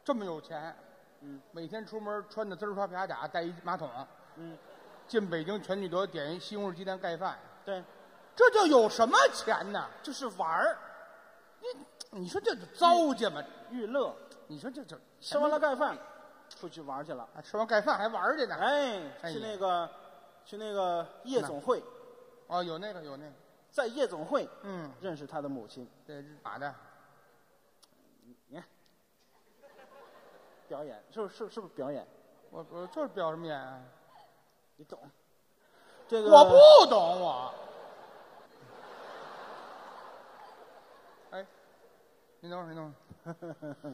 这么有钱，嗯，每天出门穿的滋儿刷皮夹甲，带一马桶，嗯，进北京全聚德点一西红柿鸡蛋盖饭，对，这叫有什么钱呢？就是玩儿你你说这就糟践吗？娱乐，你说这这吃完了盖饭，出去玩去了。啊吃完盖饭还玩儿去呢？哎，哎呀去那个，去那个夜总会，哦，有那个有那个，在夜总会嗯，认识他的母亲，这是哪的？你看，表演是不是是不是是不是表演？我我就是表什么演啊？你懂？这个我不懂我。哎，您等会儿，您等会儿，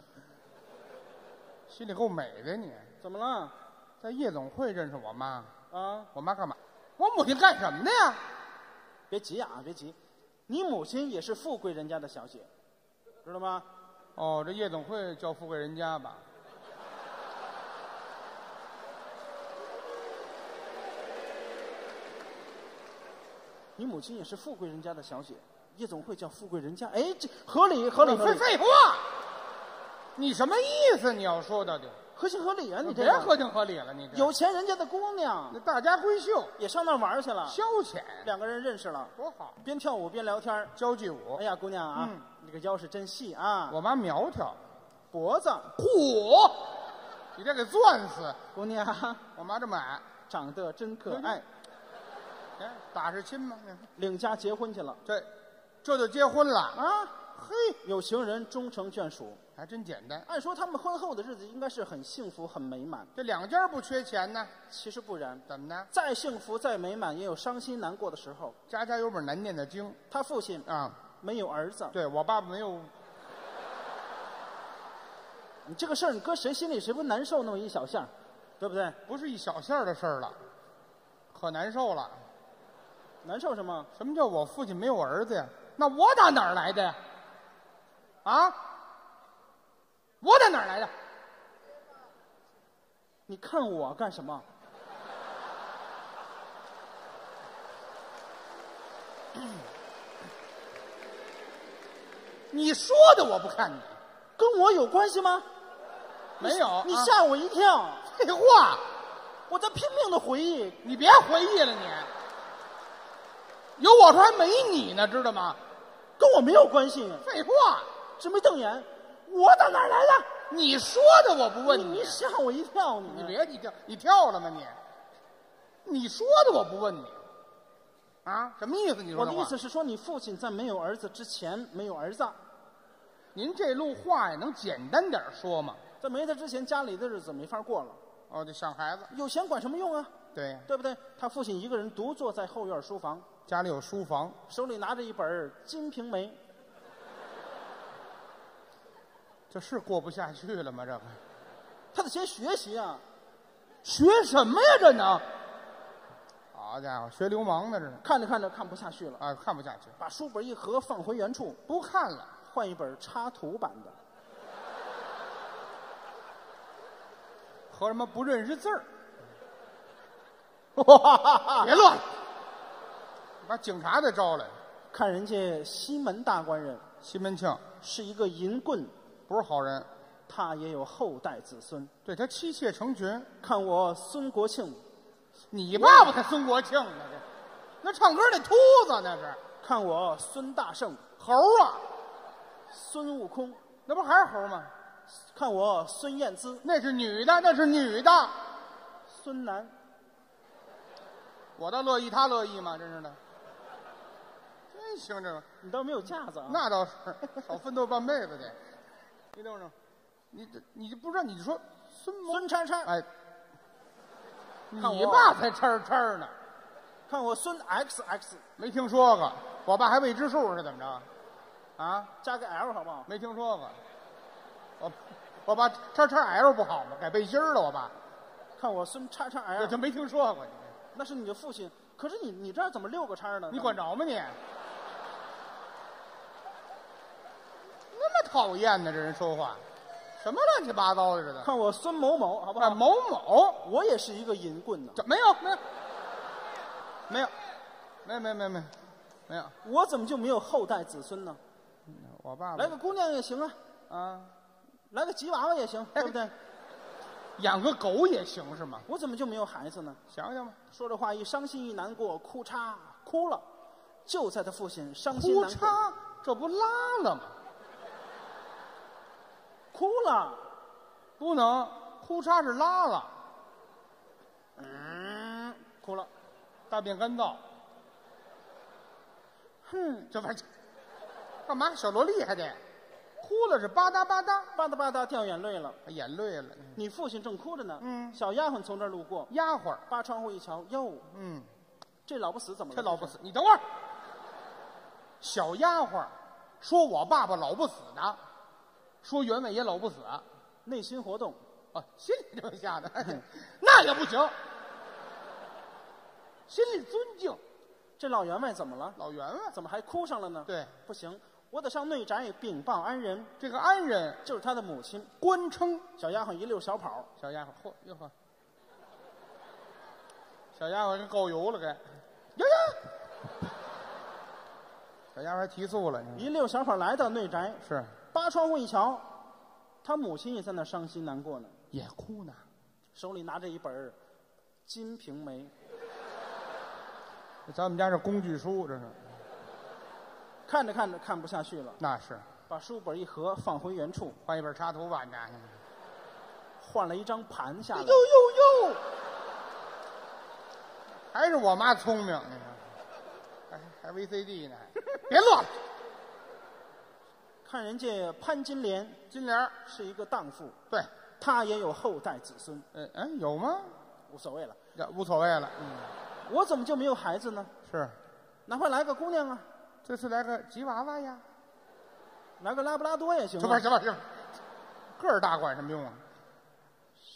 心里够美的你，怎么了？在夜总会认识我妈，啊，我妈干嘛？我母亲干什么的呀？别急啊，别急，你母亲也是富贵人家的小姐，知道吗？哦，这夜总会叫富贵人家吧？你母亲也是富贵人家的小姐，夜总会叫富贵人家，哎，这合理合理废废话，你什么意思？你要说的就合情合理啊！你这别合情合理了，你这。有钱人家的姑娘。那大家闺秀。也上那儿玩去了，消遣。两个人认识了，多好，边跳舞边聊天儿交际舞。哎。呀，姑娘啊，嗯你这个腰是真细啊，我妈苗条，脖子，嚯，你这给钻死！姑娘。我妈这么矮，长得真可爱，哎，打是亲吗？领家结婚去了。这这就结婚了，啊！嘿，有情人终成眷属。还真简单。按说他们婚后的日子应该是很幸福、很美满，这两家不缺钱呢，其实不然。怎么呢？再幸福、再美满，也有伤心难过的时候。家家有本难念的经他父亲啊。没有儿子，对我爸爸没有，你这个事儿你搁谁心里谁不难受那么一小下对不对？不是一小下儿的事儿了，可难受了。难受什么？什么叫我父亲没有儿子呀？那我打哪儿来的呀？啊？我在哪儿来的？你看我干什么？你说的我不看你，跟我有关系吗？没有。啊你吓我一跳，废话，我在拼命的回忆。你别回忆了你。有我说还没你呢，知道吗？跟我没有关系，废话，直眉瞪眼，我打哪儿来的？你说的我不问你你。吓我一跳，你你别你跳，你跳了吗你？你说的我不问你，啊，什么意思？你说我的意思是说，你父亲在没有儿子之前没有儿子，您这路话呀，能简单点说吗？在没他之前，家里的日子没法过了。哦，就想孩子，有钱管什么用啊？对，对不对？他父亲一个人独坐在后院书房，家里有书房，手里拿着一本《金瓶梅》，这是过不下去了吗？这个他得先学习啊。学什么呀？这能？好家伙，学流氓呢这是看着看着看不下去了，啊，看不下去，把书本一合放回原处，不看了。换一本插图版的。和什么不认识字儿？别乱，把警察得招来。看人家西门大官人西门庆是一个银棍，不是好人，他也有后代子孙。对他妻妾成群。看我孙国庆，你爸爸才孙国庆呢，这那唱歌那秃子那是看我孙大圣，猴啊，孙悟空，那不还是猴吗？看我孙燕姿，那是女的，那是女的。孙楠，我倒乐意，他乐意吗？真是的，真行这个，你倒没有架子啊？那倒是少奋斗半辈子得。你等等，你这你就不知道，你就说孙某孙叉叉，哎，看我你爸才叉叉呢，看我孙 X X，没听说过。我爸还未知数是怎么着？啊，加个 L 好不好？没听说过。我我爸叉叉 L 不好吗？改背心儿了，我爸看我孙叉叉这 L，就没听说过。那是你的父亲。可是你你这儿怎么六个叉呢？你管着吗你？那么讨厌呢，这人说话，什么乱七八糟的这都。看我孙某某，好不啊，好？某某，我也是一个淫棍呢，这没有没有没有没有没有没有没有没有，我怎么就没有后代子孙呢？我爸爸来个姑娘也行啊，啊，来个吉娃娃也行，对不对？养个狗也行是吗？我怎么就没有孩子呢？想想吧，说这话一伤心一难过，哭嚓哭了，就在他父亲伤心哭难过，嚓，这不拉了吗？哭了，不能，哭嚓是拉了，嗯，哭了，大便干燥，哼，这玩意儿。干嘛？小萝莉还得。哭了是吧嗒吧嗒，吧嗒吧嗒掉眼泪了。眼泪了。你父亲正哭着呢，嗯。小丫鬟从这儿路过，丫鬟，扒窗户一瞧，哟，嗯，这老不死怎么了？这老不死，你等会儿。小丫鬟说我爸爸老不死的，说员外也老不死，内心活动，啊，心里这么吓的，那也不行。心里尊敬。这老员外怎么了？老员外，怎么还哭上了呢？对。不行，我得上内宅禀报安人，这个安人。就是他的母亲。官称。小丫鬟一溜小跑，小丫鬟，嚯哟呵，小丫鬟跟够油了该，呀呀，小丫鬟还提速了，一溜小跑来到内宅，是扒窗户一瞧，他母亲也在那儿伤心难过呢，也哭呢，手里拿着一本《金瓶梅》，咱们家这工具书这是，看着看着看不下去了，那是。把书本一合放回原处，换一本插图版的，换了一张盘下来。呦。呦呦，还是我妈聪明，你看，还还 VCD 呢，别乱，看人家潘金莲金莲儿是一个荡妇，对，她也有后代子孙，嗯嗯，有吗？无所谓了。呀无所谓了，嗯，我怎么就没有孩子呢？是，哪怕来个姑娘啊，这次来个吉娃娃呀，来个拉布拉多也行行吧啊。行吧行吧，个儿大管什么用啊？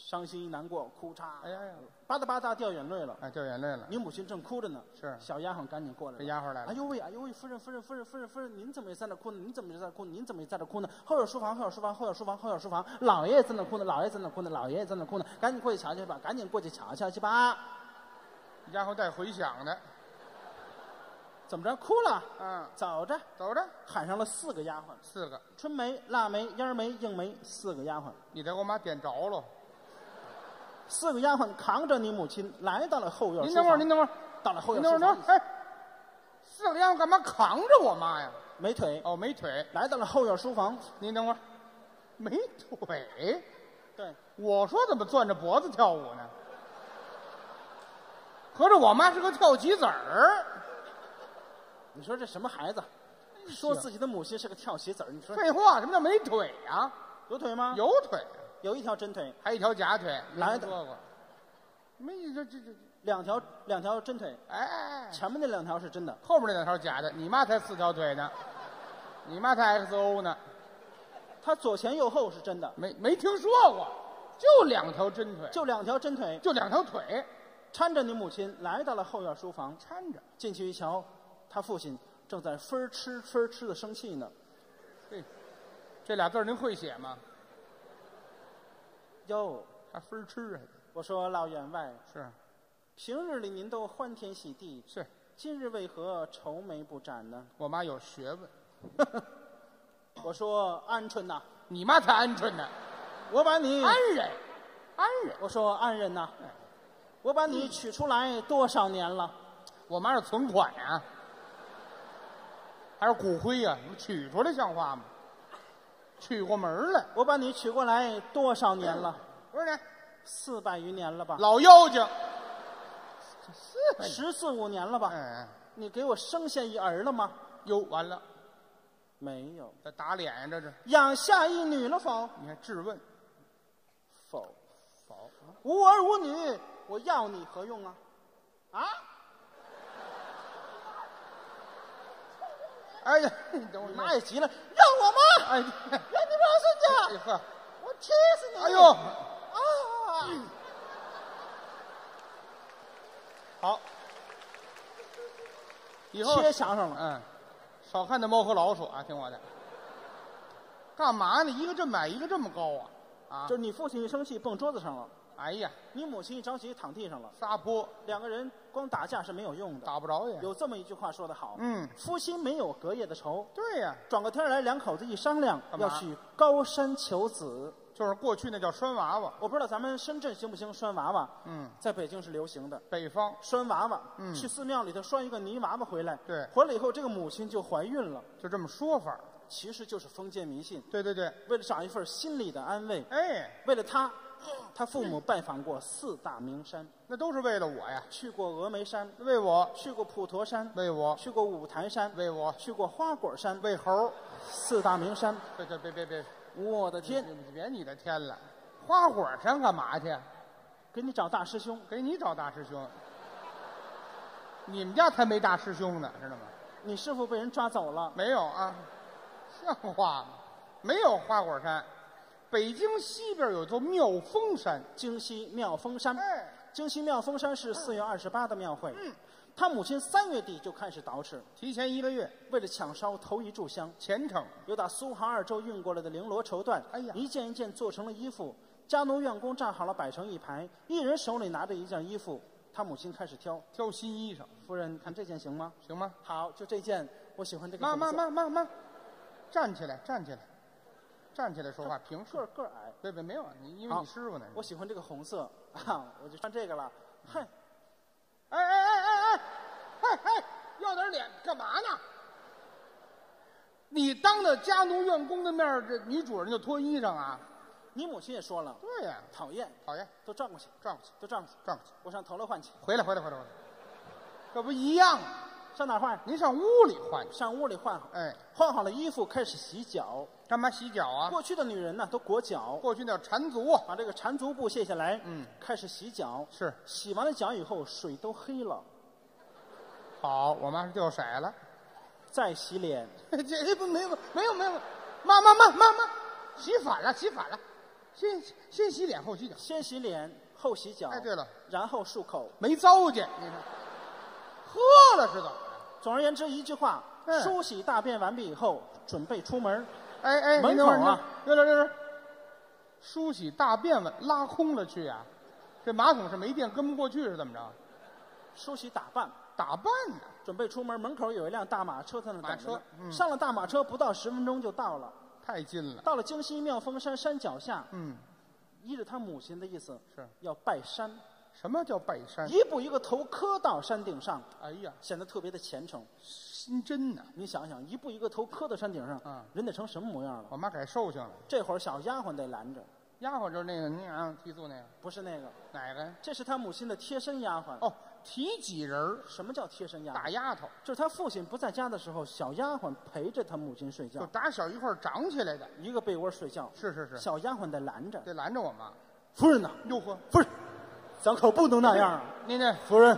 伤心难过，哭嚓，哎呀呀，吧嗒吧嗒掉眼泪了。哎，掉眼泪了，你母亲正哭着呢，是小丫鬟赶紧过来了。这丫鬟来了哎，呦喂，哎呦喂，夫人，夫人，夫人，夫人，夫人，您怎么也在那哭呢？您怎么也在哭呢？您怎么也在那哭呢？后院书房，后院书房，后院书房，后院书房，老爷爷在那哭呢，老爷爷在那哭呢，老爷爷在那哭呢，赶紧过去瞧瞧去吧，赶紧过去瞧瞧去吧。丫鬟带回响的，怎么着？哭了？嗯，走着，走着，喊上了四个丫鬟：四个，春梅、腊梅、烟梅、映梅，四个丫鬟。你得给我妈点着了。四个丫鬟扛着你母亲来到了后院。您等会儿，您等会儿，到了后院四个丫鬟干嘛扛着我妈呀？没腿，哦，没腿。来到了后院书房。您等会儿，没腿。对，我说怎么攥着脖子跳舞呢？合着我妈是个跳棋子儿。你说这什么孩子？说自己的母亲是个跳棋子儿，你说废话，什么叫没腿呀、有腿吗？有腿，有一条真腿，还有一条假腿。来的没说过。没这这这，两条两条真腿，哎，前面那两条是真的。后面那两条假的。你妈才四条腿呢，你妈才 XO 呢，他左前右后是真的，没没听说过，就两条真腿，就两条真腿，就两条腿搀着你母亲来到了后院书房。搀着。进去一瞧，他父亲正在分儿吃分儿吃的生气呢。嘿，这俩字儿您会写吗？哟，还分儿吃啊？我说老员外，是平日里您都欢天喜地，是，今日为何愁眉不展呢？我妈有学问，我说鹌鹑呐，你妈才鹌鹑呢，我把你，安人，安人。我说安人呐，我把你取出来多少年了？我妈是存款呀、还是骨灰呀、你取出来像话吗？取过门儿来。我把你娶过来多少年了？多少年四百余年了吧？老妖精，是十四五年了吧？哎，你给我生下一儿了吗？哟，完了，没有。这打脸呀，这是。养下一女了否？你还质问？否。否？无儿无女，我要你何用啊？啊？哎呀，你等妈也急了，让我妈，哎，让你妈孙子，哎呵，我气死你！哎呦，啊！好，以后切墙上了。嗯，少看那猫和老鼠啊，听我的。干嘛呢？一个这么矮，一个这么高啊！啊，就是你父亲一生气蹦桌子上了，哎呀，你母亲一着急躺地上了，撒泼。两个人光打架是没有用的。打不着呀。有这么一句话说得好，嗯，夫妻没有隔夜的仇。对呀，转过天来，两口子一商量，干嘛？要去高山求子。就是过去那叫拴娃娃。我不知道咱们深圳行不行拴娃娃，嗯，在北京是流行的。北方。拴娃娃，嗯。去寺庙里头拴一个泥娃娃回来，对。回来以后这个母亲就怀孕了，就这么说法。其实就是封建迷信。对对对，为了找一份心理的安慰，哎，为了他，他父母拜访过四大名山，那都是为了我呀，去过峨眉山，为我，去过普陀山，为我，去过五台山，为我，去过花果山，为猴。四大名山。别别别别别，我的天，别别你的天了，花果山干嘛去？给你找大师兄，给你找大师兄。你们家才没大师兄呢，知道吗？你师傅被人抓走了。没有啊，像话吗？没有花果山，北京西边有座妙峰山。京西妙峰山，哎，京西妙峰山是四月二十八的庙会。嗯，他母亲三月底就开始捯饬，提前一个月，为了抢烧头一炷香，虔诚。有打苏杭二州运过来的绫罗绸缎，哎呀一件一件做成了衣服。家奴院工站好了，摆成一排，一人手里拿着一件衣服。他母亲开始挑，挑新衣裳，夫人看这件行吗？行吗？好，就这件，我喜欢这个妈妈。妈妈妈，站起来，站起来，站起来说话，平个。个矮，对对没有，你因为你师傅呢。我喜欢这个红色啊，我就穿这个了。嗨，哎哎哎哎哎，哎哎，要点脸干嘛呢？你当着家奴院工的面，这女主人就脱衣裳啊？你母亲也说了，对呀、讨厌，讨厌，都转过去，转过去，都转过去，转过去，我上头了换去。回来，回来，回来，回来，这不一样吗？上哪换？您上屋里换去。上屋里换好，哎，换好了衣服，开始洗脚。干嘛洗脚啊？过去的女人呢，都裹脚，过去那叫缠足啊。把这个缠足布卸下来，嗯，开始洗脚。是，洗完了脚以后，水都黑了，好，我妈是掉色了。再洗脸。这这不没有没有没有，妈妈妈妈妈，洗反了洗反了，先先洗脸后洗脚。先洗脸，后洗脚。哎，对了，然后漱口。没糟践，你说喝了是怎么着？总而言之，一句话，嗯梳洗大便完毕以后，准备出门。哎哎，门口啊，对了对了，梳洗大便了，拉空了去呀、这马桶是没电，跟不过去是怎么着？梳洗打扮，打扮呢？准备出门。门口有一辆大马车在那等着马车嗯上了大马车，不到十分钟就到了。太近了。到了京西妙峰山山脚下，嗯，依着他母亲的意思，是要拜山，什么叫拜山？一步一个头磕到山顶上，哎呀，显得特别的虔诚。心真呐！你想想，一步一个头磕到山顶上，嗯人得成什么模样了？我妈改寿去了。这会儿小丫鬟得拦着，丫鬟就是那个那样提速那个，不是那个，哪个呀？这是他母亲的贴身丫鬟。哦，提几人儿什么叫贴身丫鬟？大丫头，就是他父亲不在家的时候，小丫鬟陪着他母亲睡就觉，打小一块儿长起来的。一个被窝睡觉。是是是，小丫鬟得拦着。得拦着我妈。夫人呐，哟呵，夫人，咱可不能那样啊！您这夫人，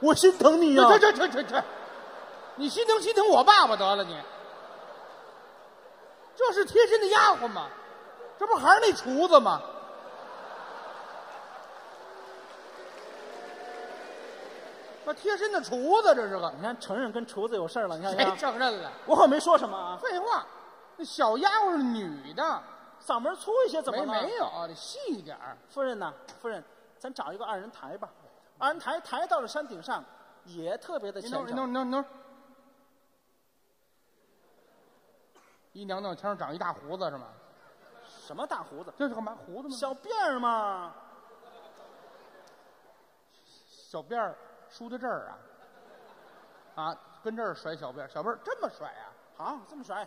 我心疼你呀、这这这这这，你心疼心疼我爸爸得了你。这是贴身的丫鬟吗？这不还是那厨子吗？那贴身的厨子这是个，你看，承认跟厨子有事儿了。你看谁，承认了？我可没说什么啊，废话，那小丫鬟是女的，嗓门粗一些怎么了？没没有，得细一点儿夫人呐，夫人，咱找一个二人抬吧。二人抬抬到了山顶上，也特别的虔你等会儿，你等会儿，诚。你等会儿，你等会儿。一娘娘腔儿长一大胡子是吗？什么大胡子？这是干嘛？胡子吗？小辫儿嘛。小辫儿梳到这儿啊，啊，跟这儿甩小辫儿，小辫儿这么甩啊？好，这么甩。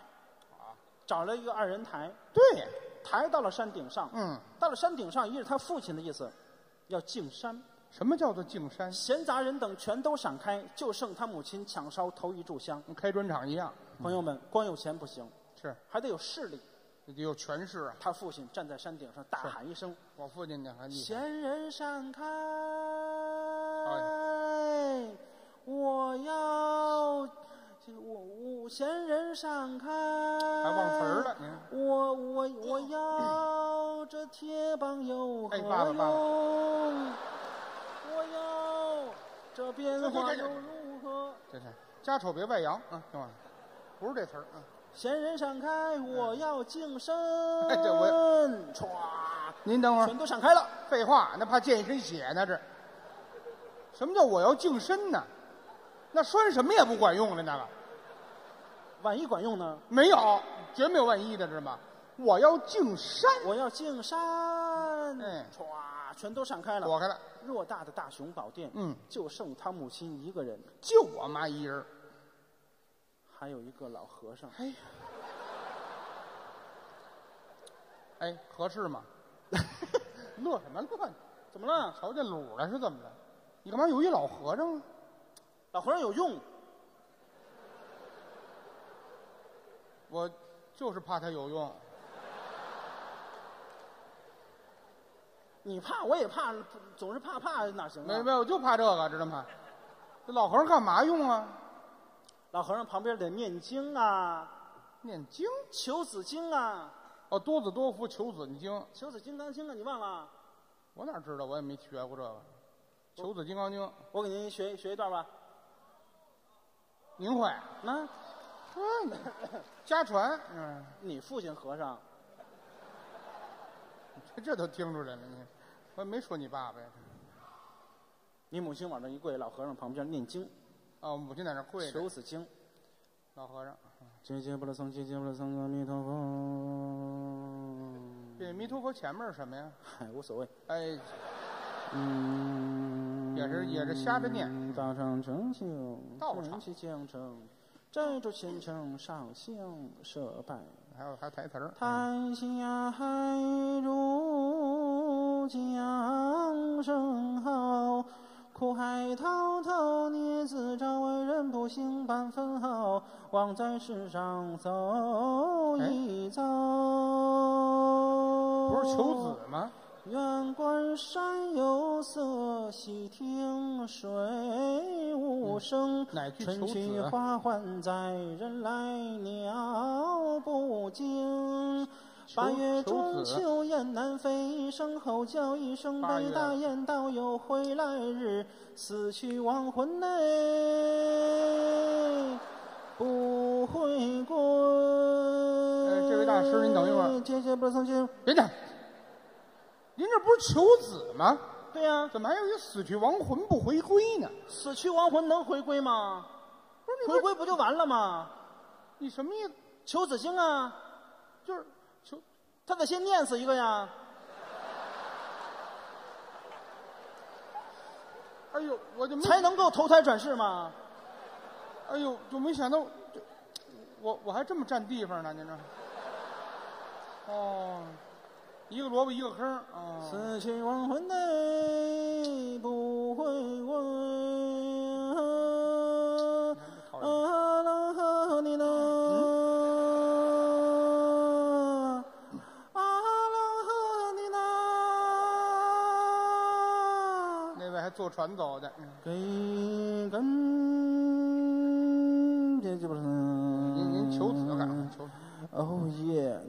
找了一个二人抬，对，抬到了山顶上。嗯，到了山顶上，一是他父亲的意思，要敬山。什么叫做敬山？闲杂人等全都闪开，就剩他母亲抢烧头一炷香。跟开专场一样，朋友们，光有钱不行，是还得有势力。这就有权势啊。他父亲站在山顶上，大喊一声我父亲呢还：“厉害，闲人闪开！哎我要，我我闲人闪开！”还忘词儿了，你看。我我我要这铁棒有何用？我要这变化又如何？这是家丑别外扬啊，行吧？不是这词儿啊。闲人闪开，我要净身。哎这我歘，您等会儿全，都闪开了。废话，那怕溅一身血呢这。什么叫我要净身呢？那拴什么也不管用了，那个万一管用呢？没有，绝没有万一的，知道吗？我要敬山，我要敬山。哎歘，全都闪开了。躲开了，偌大的大雄宝殿，嗯，就剩他母亲一个人，就我妈一人儿。还有一个老和尚。哎，哎，合适吗？乐什么乐？怎么了？瞧见卤了是怎么了？你干嘛有一老和尚啊？老和尚有用。我就是怕他有用。你怕我也怕，总是怕怕哪行啊？没没有，我就怕这个，知道吗？这老和尚干嘛用啊？老和尚旁边得念经啊，念经。求子经啊，哦，多子多福，求子经。求子金刚经啊，你忘了？我哪知道？我也没学过这个。求子金刚经，我给您学学一段吧。您会？那嗯，家传。嗯，你父亲和尚，这 这都听出来了，你看，我也没说你爸爸呀。你母亲往这一跪，老和尚旁边念经，哦，母亲在那儿跪着求，子经。老和尚。结结不了僧，结结不了僧，阿弥陀佛。这弥陀佛前面是什么呀？嗨，无所谓。哎，嗯，也是也是瞎着念。道场成就，道场正气将成，摘住虔诚，上香设拜。还有还有台词儿。台下海如江声好，苦海滔滔，孽自招，为人不行半分好，枉在世上走一遭。不是求子吗？远观山有色，细听水无声。春去？花还在，人来鸟不惊。求八月中秋雁南飞，一声吼叫一声悲，大雁道有回来日，死去亡魂内不回归。呃这位大师您等一会儿姐姐不曾经。别讲，您这不是求子吗？对呀、怎么还有一死去亡魂不回归呢？死去亡魂能回归吗？不是你回归不就完了吗？你什么意思？求子经啊，就是求他得先念死一个呀。哎呦，我就没才能够投胎转世吗？哎呦，就没想到，我我还这么占地方呢，您这。哦，一个萝卜一个坑哦。死去亡魂内不回归。坐船走的，嗯给跟这就不是。您您求子干嘛？求哦耶！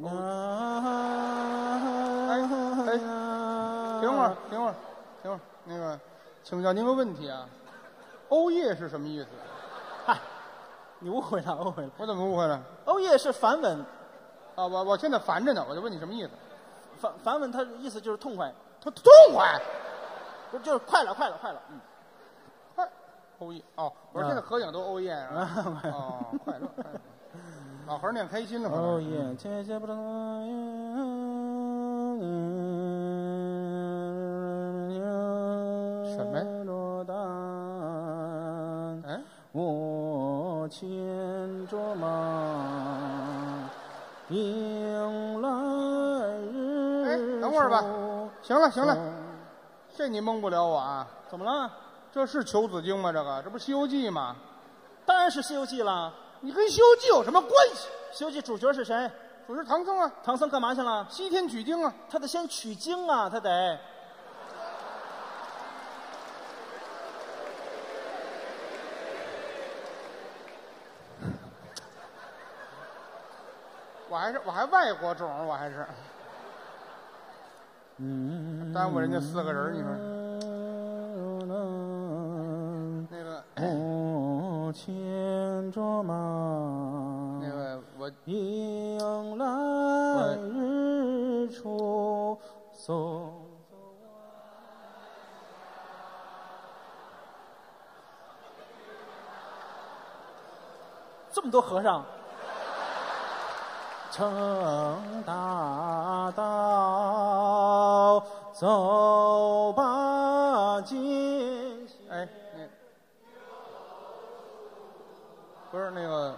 哎哎等会儿，等会儿，等会儿。那个，请教您个问题啊，欧耶是什么意思？嗨，你误会了，误会了。我怎么误会了？欧耶是梵文，啊，我我现在烦着呢，我就问你什么意思？梵梵文它的意思就是痛快，他痛快，不就是快了，快了，快了。嗯，快，欧耶哦，我说现在合影都欧耶啊，啊哦，快乐，快乐，老和尚念开心了，可能哦耶，姐姐不知道。什么呀落单，嗯，我牵着马，迎来日哎等会儿吧出行了行了，嗯这你蒙不了我啊，怎么了？这是求子经吗？这个这不是《西游记》吗？当然是《西游记》了。你跟《西游记》有什么关系？《西游记》主角是谁？主角唐僧啊，唐僧干嘛去了？西天取经啊，他得先取经啊，他得。我还是我还外国种，我还是嗯，耽误人家四个人，你说。说。那个我牵着马，那个我迎来日出，送。这么多和尚，成大道走吧艰险。哎那不是那个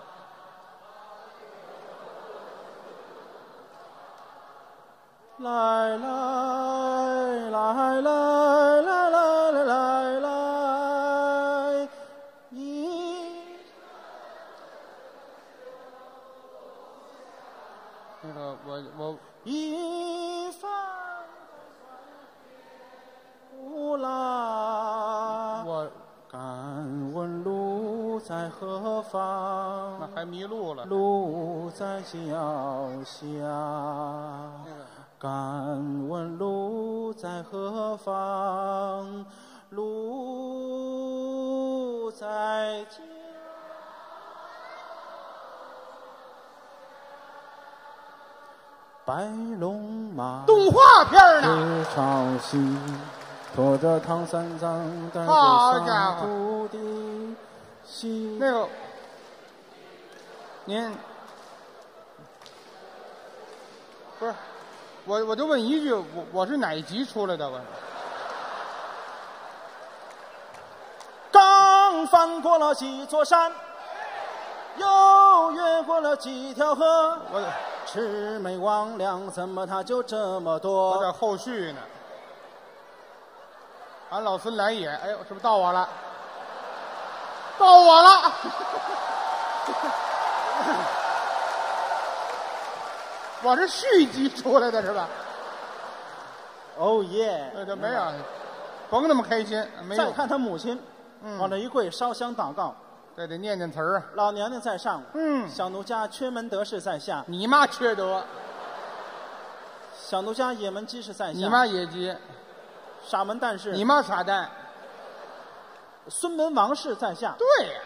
来来来来迷路了，路在脚下。敢问路在何方？路在脚。白龙马，动画片呢？是朝西，驮着唐三藏，带着好家伙小徒弟，西那个您不是我我就问一句，我我是哪一集出来的？我刚翻过了几座山，又越过了几条河。我魑魅魍魉怎么他就这么多我？在后续呢。俺老孙来也，哎呦，是不是到我了？到我了！我是续集出来的是吧？哦耶！对对，没有，甭那么开心，没有。再看他母亲，嗯往那一跪，烧香祷告。这得念念词儿啊。老娘娘在上，嗯小奴家缺门得势在下，你妈缺德，小奴家野门鸡是在下，你妈野鸡，傻门但是，你妈傻蛋。孙门王氏在下。对呀、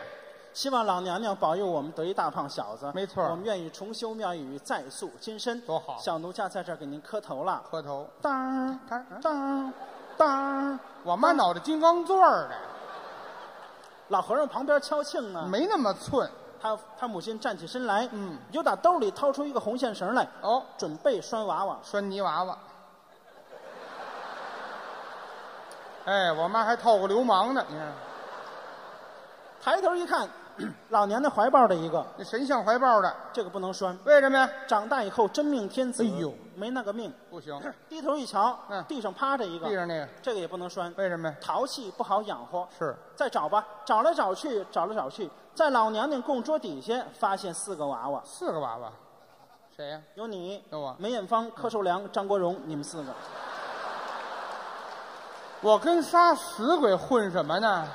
希望老娘娘保佑我们得一大胖小子。没错我们愿意重修庙宇，再塑金身。多好小奴家在这儿给您磕头了。磕头。当他当当，我妈脑袋金刚钻儿的，老和尚旁边敲磬呢。没那么寸。他他母亲站起身来，嗯，又打兜里掏出一个红线绳来，哦，准备拴娃娃。拴泥娃娃。哎，我妈还套过流氓呢，你看，抬头一看，老娘的怀抱的一个，那神像怀抱的，这个不能拴。为什么呀？长大以后真命天子，哎呦，没那个命。不行，低头一瞧，嗯地上趴着一个，地上那个，这个也不能拴。为什么呀？淘气不好养活，是再找吧，找来找去，找来找去，在老娘娘供桌底下发现四个娃娃，四个娃娃，谁呀？有你，有我梅艳芳、柯受良、张国荣，你们四个。我跟仨死鬼混什么呢？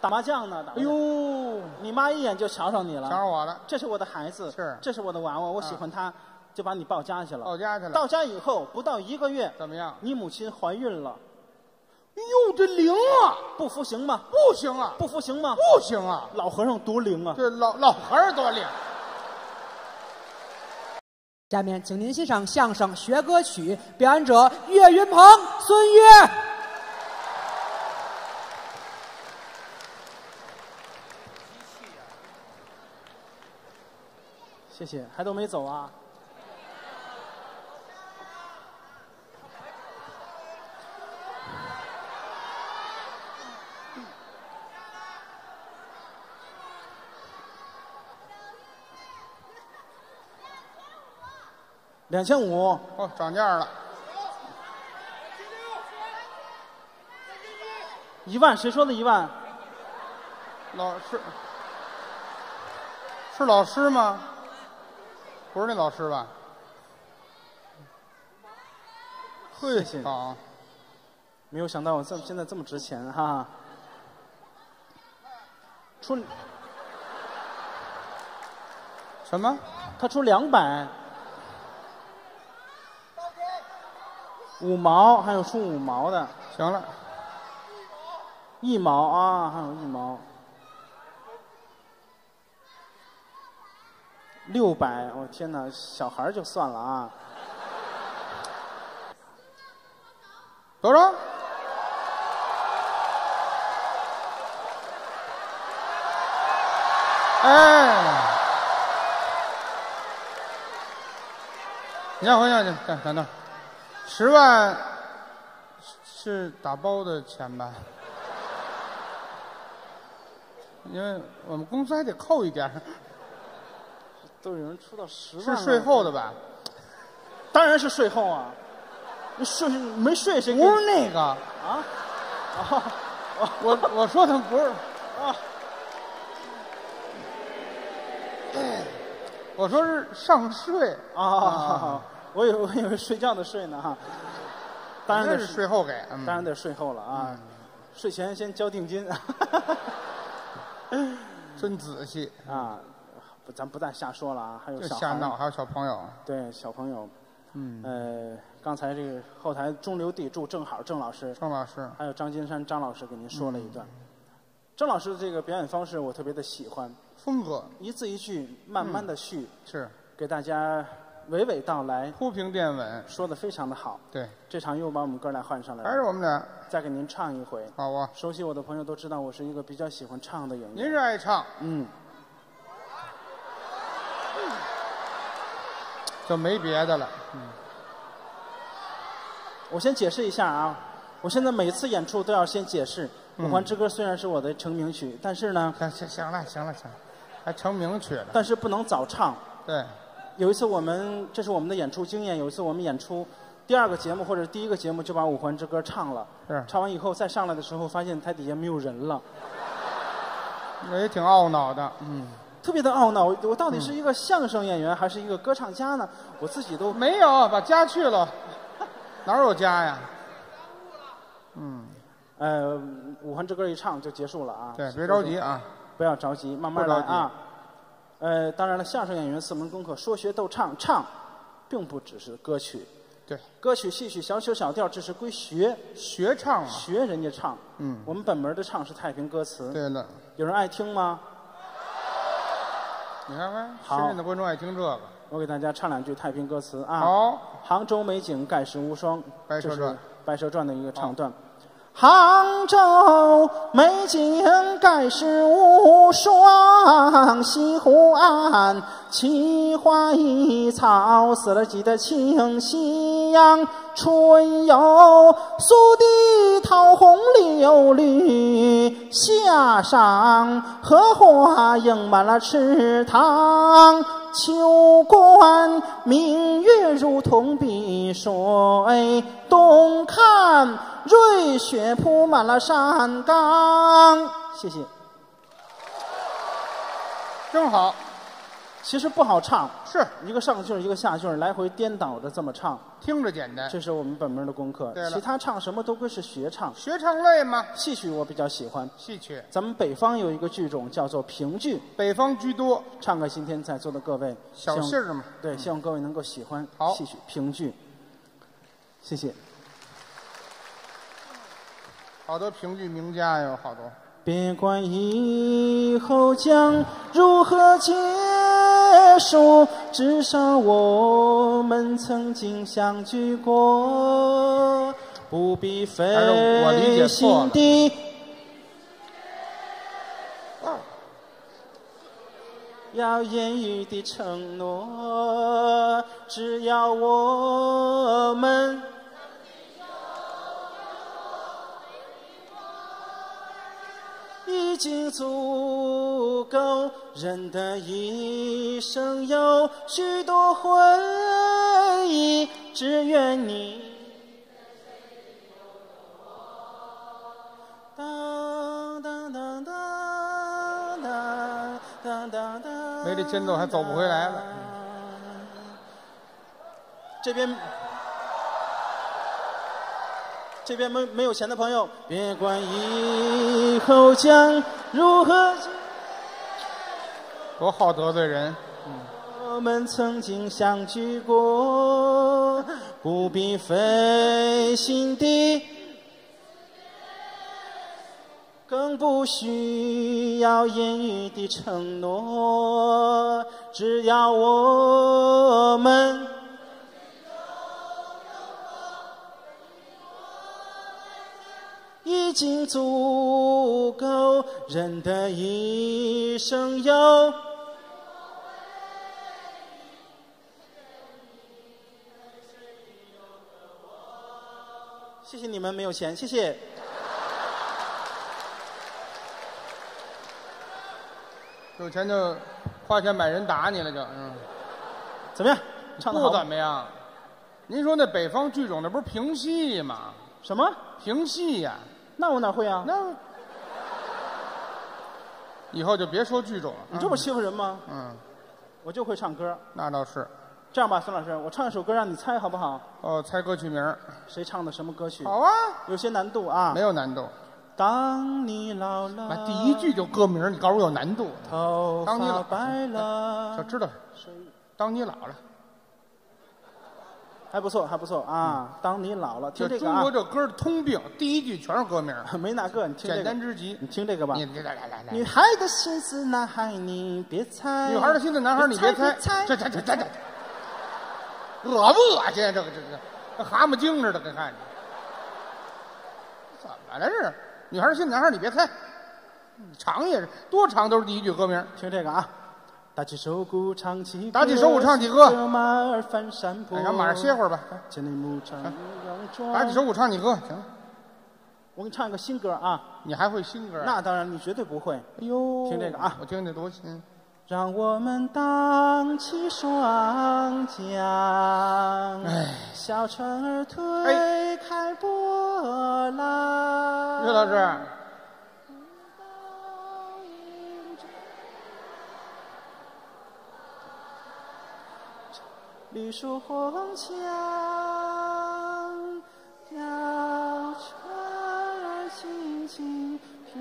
打麻将呢，打麻哎，呦，你妈一眼就瞧上你了。瞧上我了，这是我的孩子，是这是我的娃娃，我喜欢他，就把你抱家去了。抱家去了，到家以后不到一个月，怎么样？你母亲怀孕了，哟，这灵啊！不服行吗？不行啊，不服行吗？不行啊！老和尚多灵啊！这老老和尚多灵，下面，请您欣赏相声学歌曲，表演者岳云鹏、孙越。谢谢，还都没走啊？两千五，哦，涨价了，一万，谁说的一万？老师是老师吗？不是那老师吧？谢谢，好，没有想到我这现在这么值钱哈。出 什么？他出两百，五毛，还有出五毛的，行了，一毛啊，还有一毛，六百，我、天哪，小孩就算了啊，多少？哎，你让回去，你等等，十万是打包的钱吧？因为我们公司还得扣一点，都有人出到十万，是税后的吧？当然是税后啊，你税没税谁给不是那个，啊？啊我我说的不是，啊！我说是上税啊，我以为我以为睡觉的税呢哈，当然得是税后给，嗯当然得税后了啊，税前先交定金。真仔细，啊，不，咱不再瞎说了啊，还有这小闹，还有小朋友，对小朋友，嗯，呃，刚才这个后台中流砥柱，正好郑老师，郑老师，还有张金山张老师给您说了一段，嗯郑老师的这个表演方式我特别的喜欢，风格。一字一句慢慢的续，是。给大家娓娓道来，铺平垫稳，说的非常的好。对，这场又把我们哥俩换上来还是了，我们俩。再给您唱一回。好啊。熟悉我的朋友都知道，我是一个比较喜欢唱的演员。您员。是爱唱，嗯，就没别的了。嗯我先解释一下啊，我现在每次演出都要先解释。嗯《五环之歌》虽然是我的成名曲，但是呢，行行行了，行了，行了，还成名曲了。但是不能早唱。对，有一次我们，这是我们的演出经验。有一次我们演出，第二个节目或者第一个节目就把《五环之歌》唱了，是唱完以后再上来的时候，发现台底下没有人了，那也挺懊恼的。嗯，特别的懊恼。我我到底是一个相声演员还是一个歌唱家呢？我自己都没有把家去了，哪有家呀？嗯，呃，《五环之歌》一唱就结束了啊。对，别着急啊。不要着急，慢慢来啊。呃，当然了，相声演员四门功课，说学逗唱，唱，并不只是歌曲，对，歌曲、戏曲、小曲、小调，这是归学，学唱啊。学人家唱。嗯我们本门的唱是太平歌词，对了，有人爱听吗？你看看，好深圳的观众爱听这个。我给大家唱两句太平歌词啊。好，杭州美景盖世无双，这是白蛇传《白蛇传》的一个唱段。杭州美景盖世无双，西湖岸奇花异草，四了几的清夕阳。春有苏堤桃红柳绿，夏上荷花映满了池塘。秋观明月如同碧水，东看瑞雪铺满了山岗。谢谢。真好。其实不好唱，是一个上句儿一个下句儿，来回颠倒着这么唱，听着简单，这是我们本门的功课对。了其他唱什么都归是学唱，学唱累吗，戏曲我比较喜欢。戏曲咱们北方有一个剧种叫做评剧，北方居多，唱个今天在座的各位，小望戏儿嘛。对，希望各位能够喜欢好戏曲评剧。谢谢。好多评剧名家有好多。别管以后将如何结束，至少我们曾经相聚过，不必费心地。要言语的承诺，只要我们。经足够。人的一生有许多回忆，只愿你。没这节奏还走不回来了。这边。这边没没有钱的朋友，别管以后将如何多好得罪人。我们曾经相聚过，不必费心地，更不需要言语的承诺，只要我们。已经足够，人的一生有。谢谢你们，没有钱，谢谢。有钱就花钱买人打你了就，嗯，怎么样？唱的不怎么样。您说那北方剧种那不是评戏吗？什么？评戏呀、那我哪会啊？那以后就别说剧种了。你这么欺负人吗？嗯，我就会唱歌。那倒是。这样吧，孙老师，我唱一首歌让你猜好不好？哦，猜歌曲名儿谁唱的什么歌曲？好啊，有些难度啊没。有难度。当你老了，那第一句就歌名，你告诉我有难度。头当你老发白了就，知道，当你老了，还不错，还不错啊。当你老了，听这个中国，这歌的通病，第一句全是歌名儿，没那个，你听这简单个，之极。你听这个吧。你来来来女，孩的心思，男孩你别猜。女孩的心思，男孩你别猜，猜，这这这这这，恶不恶心？这个这个，跟蛤蟆精似的，跟看着。怎么了这是？女孩的心思，男孩你别猜，长也是多长都是第一句歌名。听这个啊。打起手鼓唱起歌，打起手鼓唱起歌马儿翻山坡。哎，让马上歇会儿吧。打起手鼓唱起歌，行了。我给你唱一个新歌啊。你还会新歌？那当然，你绝对不会。哎呦，听这个啊我听听多新。让我们荡起双桨，小船儿推开波浪。岳老师，绿树红墙，小船儿轻轻飘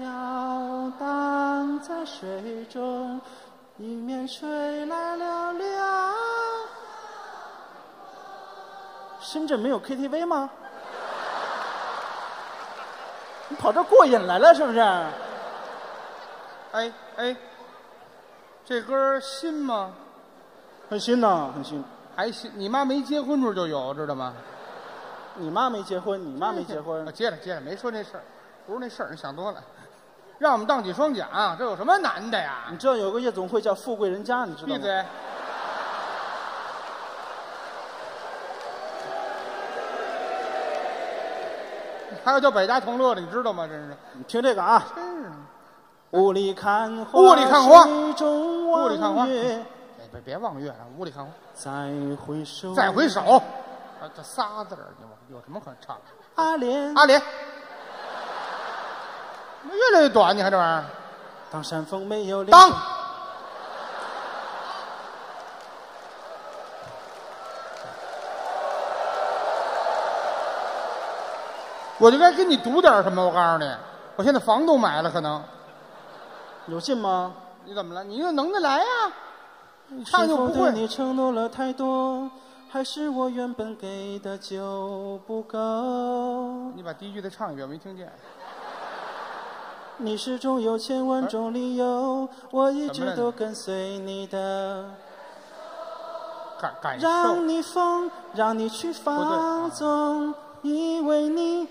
荡在水中，迎面吹来了凉。深圳没有 KTV 吗？你跑这过瘾来了是不是？哎哎，这歌新吗？很新呐，很新。还行？你妈没结婚时候就有，知道吗？你妈没结婚，你妈没结婚啊，接着接着，没说那事儿，不是那事儿，你想多了。让我们荡起双桨，这有什么难的呀你？知道有个夜总会叫富贵人家，你知道吗？闭嘴！还有叫百家同乐的，你知道吗？真是，你听这个啊。真是。雾里看花，雾里看花雾里看花别别望月了，屋里看花。再回首，再回首，啊，这仨字儿，有有什么可唱的？阿莲。阿莲，越来越短，你看这玩意儿。当山峰没有当，我就该给你读点什么。我告诉你，我现在房都买了，可能。有信吗？你怎么了？你又能得来呀、你唱是否对就不会。你承诺了太多，还是我原本给的就不够？你把第一句再唱一遍，我没听见。你始终有千万种理由，我一直都跟随你的。感感受。让你疯，让你去放纵，以为你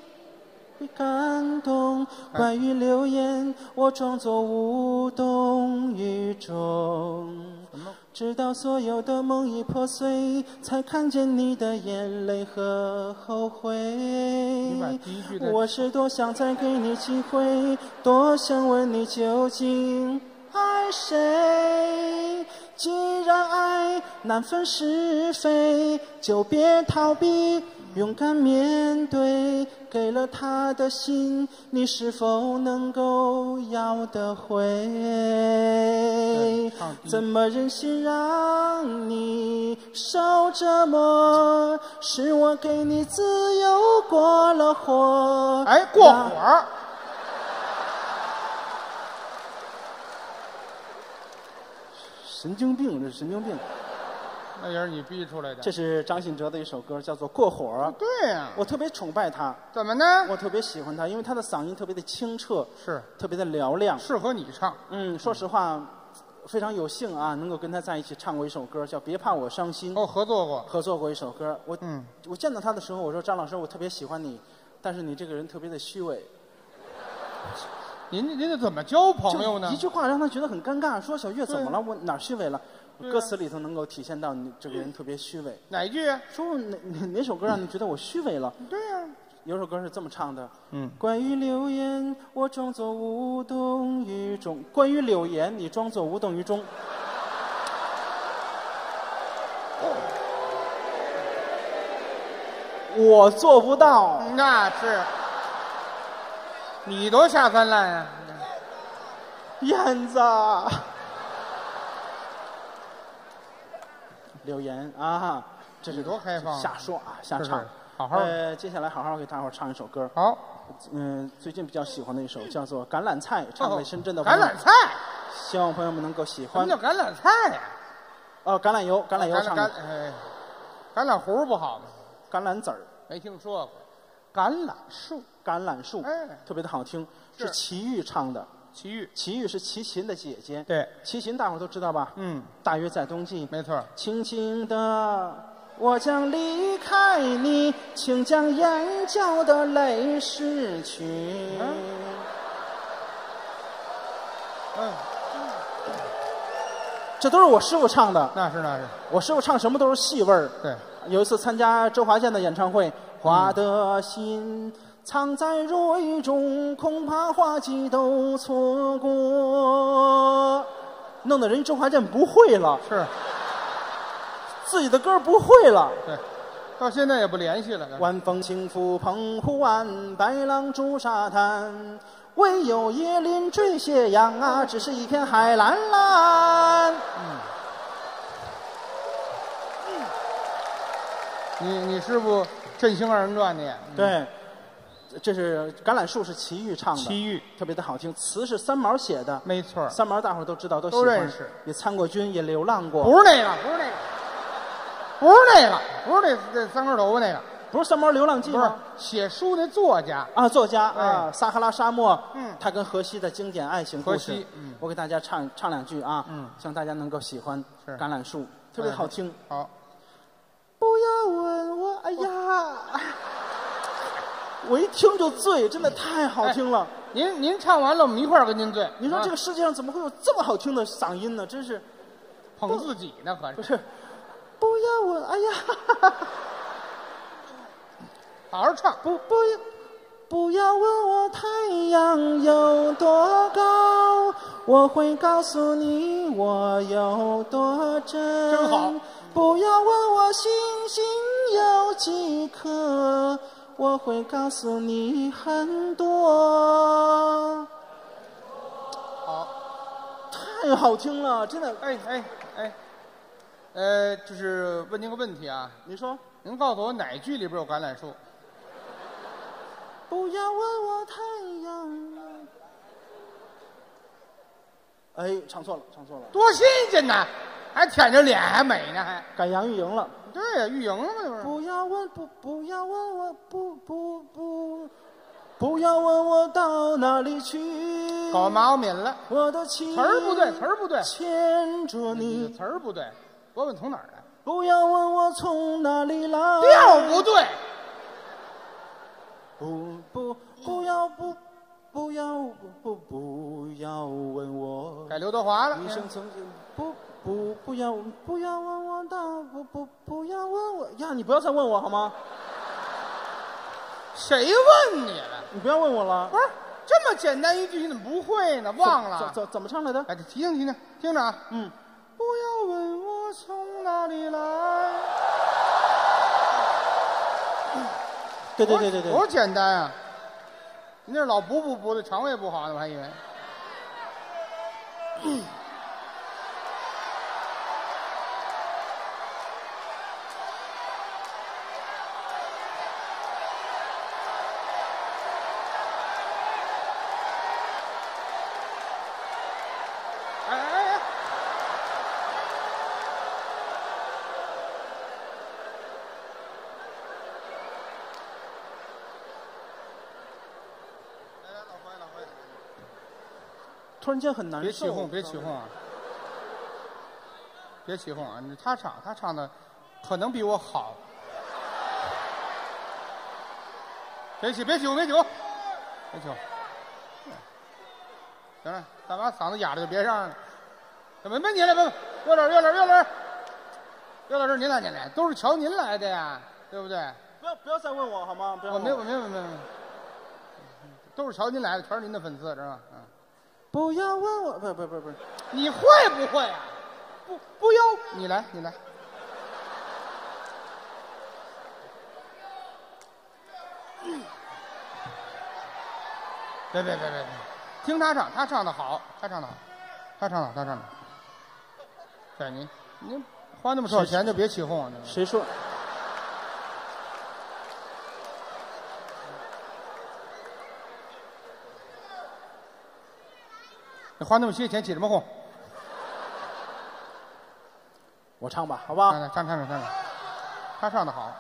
会感动。哎关于流言，我装作无动于衷。直到所有的梦已破碎，才看见你的眼泪和后悔。我是多想再给你机会，多想问你究竟爱谁？既然爱难分是非，就别逃避，勇敢面对。给了他的心，你是否能够要得回怎么忍心让你受折磨？是我给你自由过了火。哎，过火儿。神经病，这是神经病。那也是你逼出来的。这是张信哲的一首歌，叫做《过火》。对呀、我特别崇拜他，怎么呢？我特别喜欢他，因为他的嗓音特别的清澈，是特别的嘹亮。适合你唱。嗯，说实话，非常有幸啊，能够跟他在一起唱过一首歌，叫《别怕我伤心》，哦，合作过。合作过一首歌。我嗯，我见到他的时候，我说张老师，我特别喜欢你，但是你这个人特别的虚伪。您您这怎么交朋友呢一？句话让他觉得很尴尬，说小岳怎么了？我哪儿虚伪了？歌词里头能够体现到你这个人特别虚伪。哪一句啊？说哪哪哪首歌让你觉得我虚伪了？对呀、有首歌是这么唱的：嗯，关于流言，我装作无动于衷；关于柳岩，你装作无动于衷。我做不到，那是。你多下三滥呀、燕子。柳岩啊，这是多开放啊瞎说啊，瞎唱。好好呃，接下来好好给大伙儿唱一首歌。好，嗯，最近比较喜欢的一首叫做《橄榄菜》，唱给深圳的朋友榄菜，希望朋友们能够喜欢什么叫。橄榄菜呀、哦，橄榄油，橄榄油橄唱的，橄榄核不好吗？橄榄籽儿，没听说过。橄榄树，橄榄树，哎特别的好听，是是齐豫唱的。奇遇。齐豫是齐秦的姐姐，对，齐秦大伙儿都知道吧？嗯，大约在冬季。没错。轻轻的，我将离开你，请将眼角的泪拭去。嗯，这都是我师傅唱的，那是那是。我师傅唱什么都是戏味儿。对，有一次参加周华健的演唱会，花的心藏在蕊中，恐怕花季都错过。弄得人周华健不会了，是，自己的歌不会了。对，到现在也不联系了。晚风轻拂澎湖湾，白浪逐沙滩，唯有椰林缀斜阳啊，只是一片海蓝蓝。你你师傅振兴二人转的对，这是橄榄树是齐豫唱的，齐豫。特别的好听，词是三毛写的。没错，三毛大伙儿都知道，都喜都欢认识，也参过军，也流浪过。不是那个，不是那个，不是那个，不是那那三根头发那个，不是《三毛流浪记》不是吗？写书那作家。啊，作家哎啊，撒哈拉沙漠，嗯。他跟荷西的经典爱情故荷事嗯，我给大家唱唱两句啊，嗯。希望大家能够喜欢橄榄树，特别好听。好，不要问我，哎呀，我一听就醉，真的太好听了。您您唱完了，我们一块儿跟您醉。你说这个啊世界上怎么会有这么好听的嗓音呢？真是，捧自己呢，合着不是，不要问，哎呀，好好唱。不不要不要问我太阳有多高，我会告诉你我有多真。真好。不要问我星星有几颗，我会告诉你很多。好，太好听了，真的。哎哎哎，呃，就是问您个问题啊，你说，您告诉我哪句里边有橄榄树？不要问我太阳。哎，唱错了，唱错了，多新鲜呐！还舔着脸，还美呢，还。赶杨钰莹了。对呀，玉莹了嘛，这不是？不要问不不要问我不不不，不要问我到哪里去。搞马小敏了，我的情词儿不对，词儿不对，牵着你你。词儿不对。我问从哪儿来？不要问我从哪里来。调不对。不不不要不不要不不不要问我。改刘德华了。一生曾经不不不要不要问我到不不不要问我呀！你不要再问我好吗？谁问你了？你不要问我了。不是这么简单一句，你怎么不会呢？忘了。怎怎么唱来的？哎，提醒提醒，听着啊。嗯，不要问我从哪里来。对对对对对。多简单啊！你那老补补补的，肠胃不好呢，我还以为。哎哎哎！来来，老怀老怀，突然间很难受。别起哄，别起哄啊！别起哄啊！你他唱，他唱的可能比我好。别起，别起哄，别起哄，别起哄。行了，大妈嗓子哑了就别嚷了。怎么没您来？不，岳老师，岳老师，岳老师，岳老师，您来，您来，都是瞧您来的呀，对不对？不要不要再问我好吗？不要我没有，没有，没有，没有，都是瞧您来的，全是您的粉丝，知道吧？不要问我，不不不不，你会不会啊？不不要，你来，你来。别别别别别，听他唱，他唱的好，他唱的好，他唱的好，他唱的好。对，您您花那么少钱就别起哄啊！谁说？你花那么些钱起什么哄？我唱吧，好吧？来唱唱唱唱唱，他唱的好。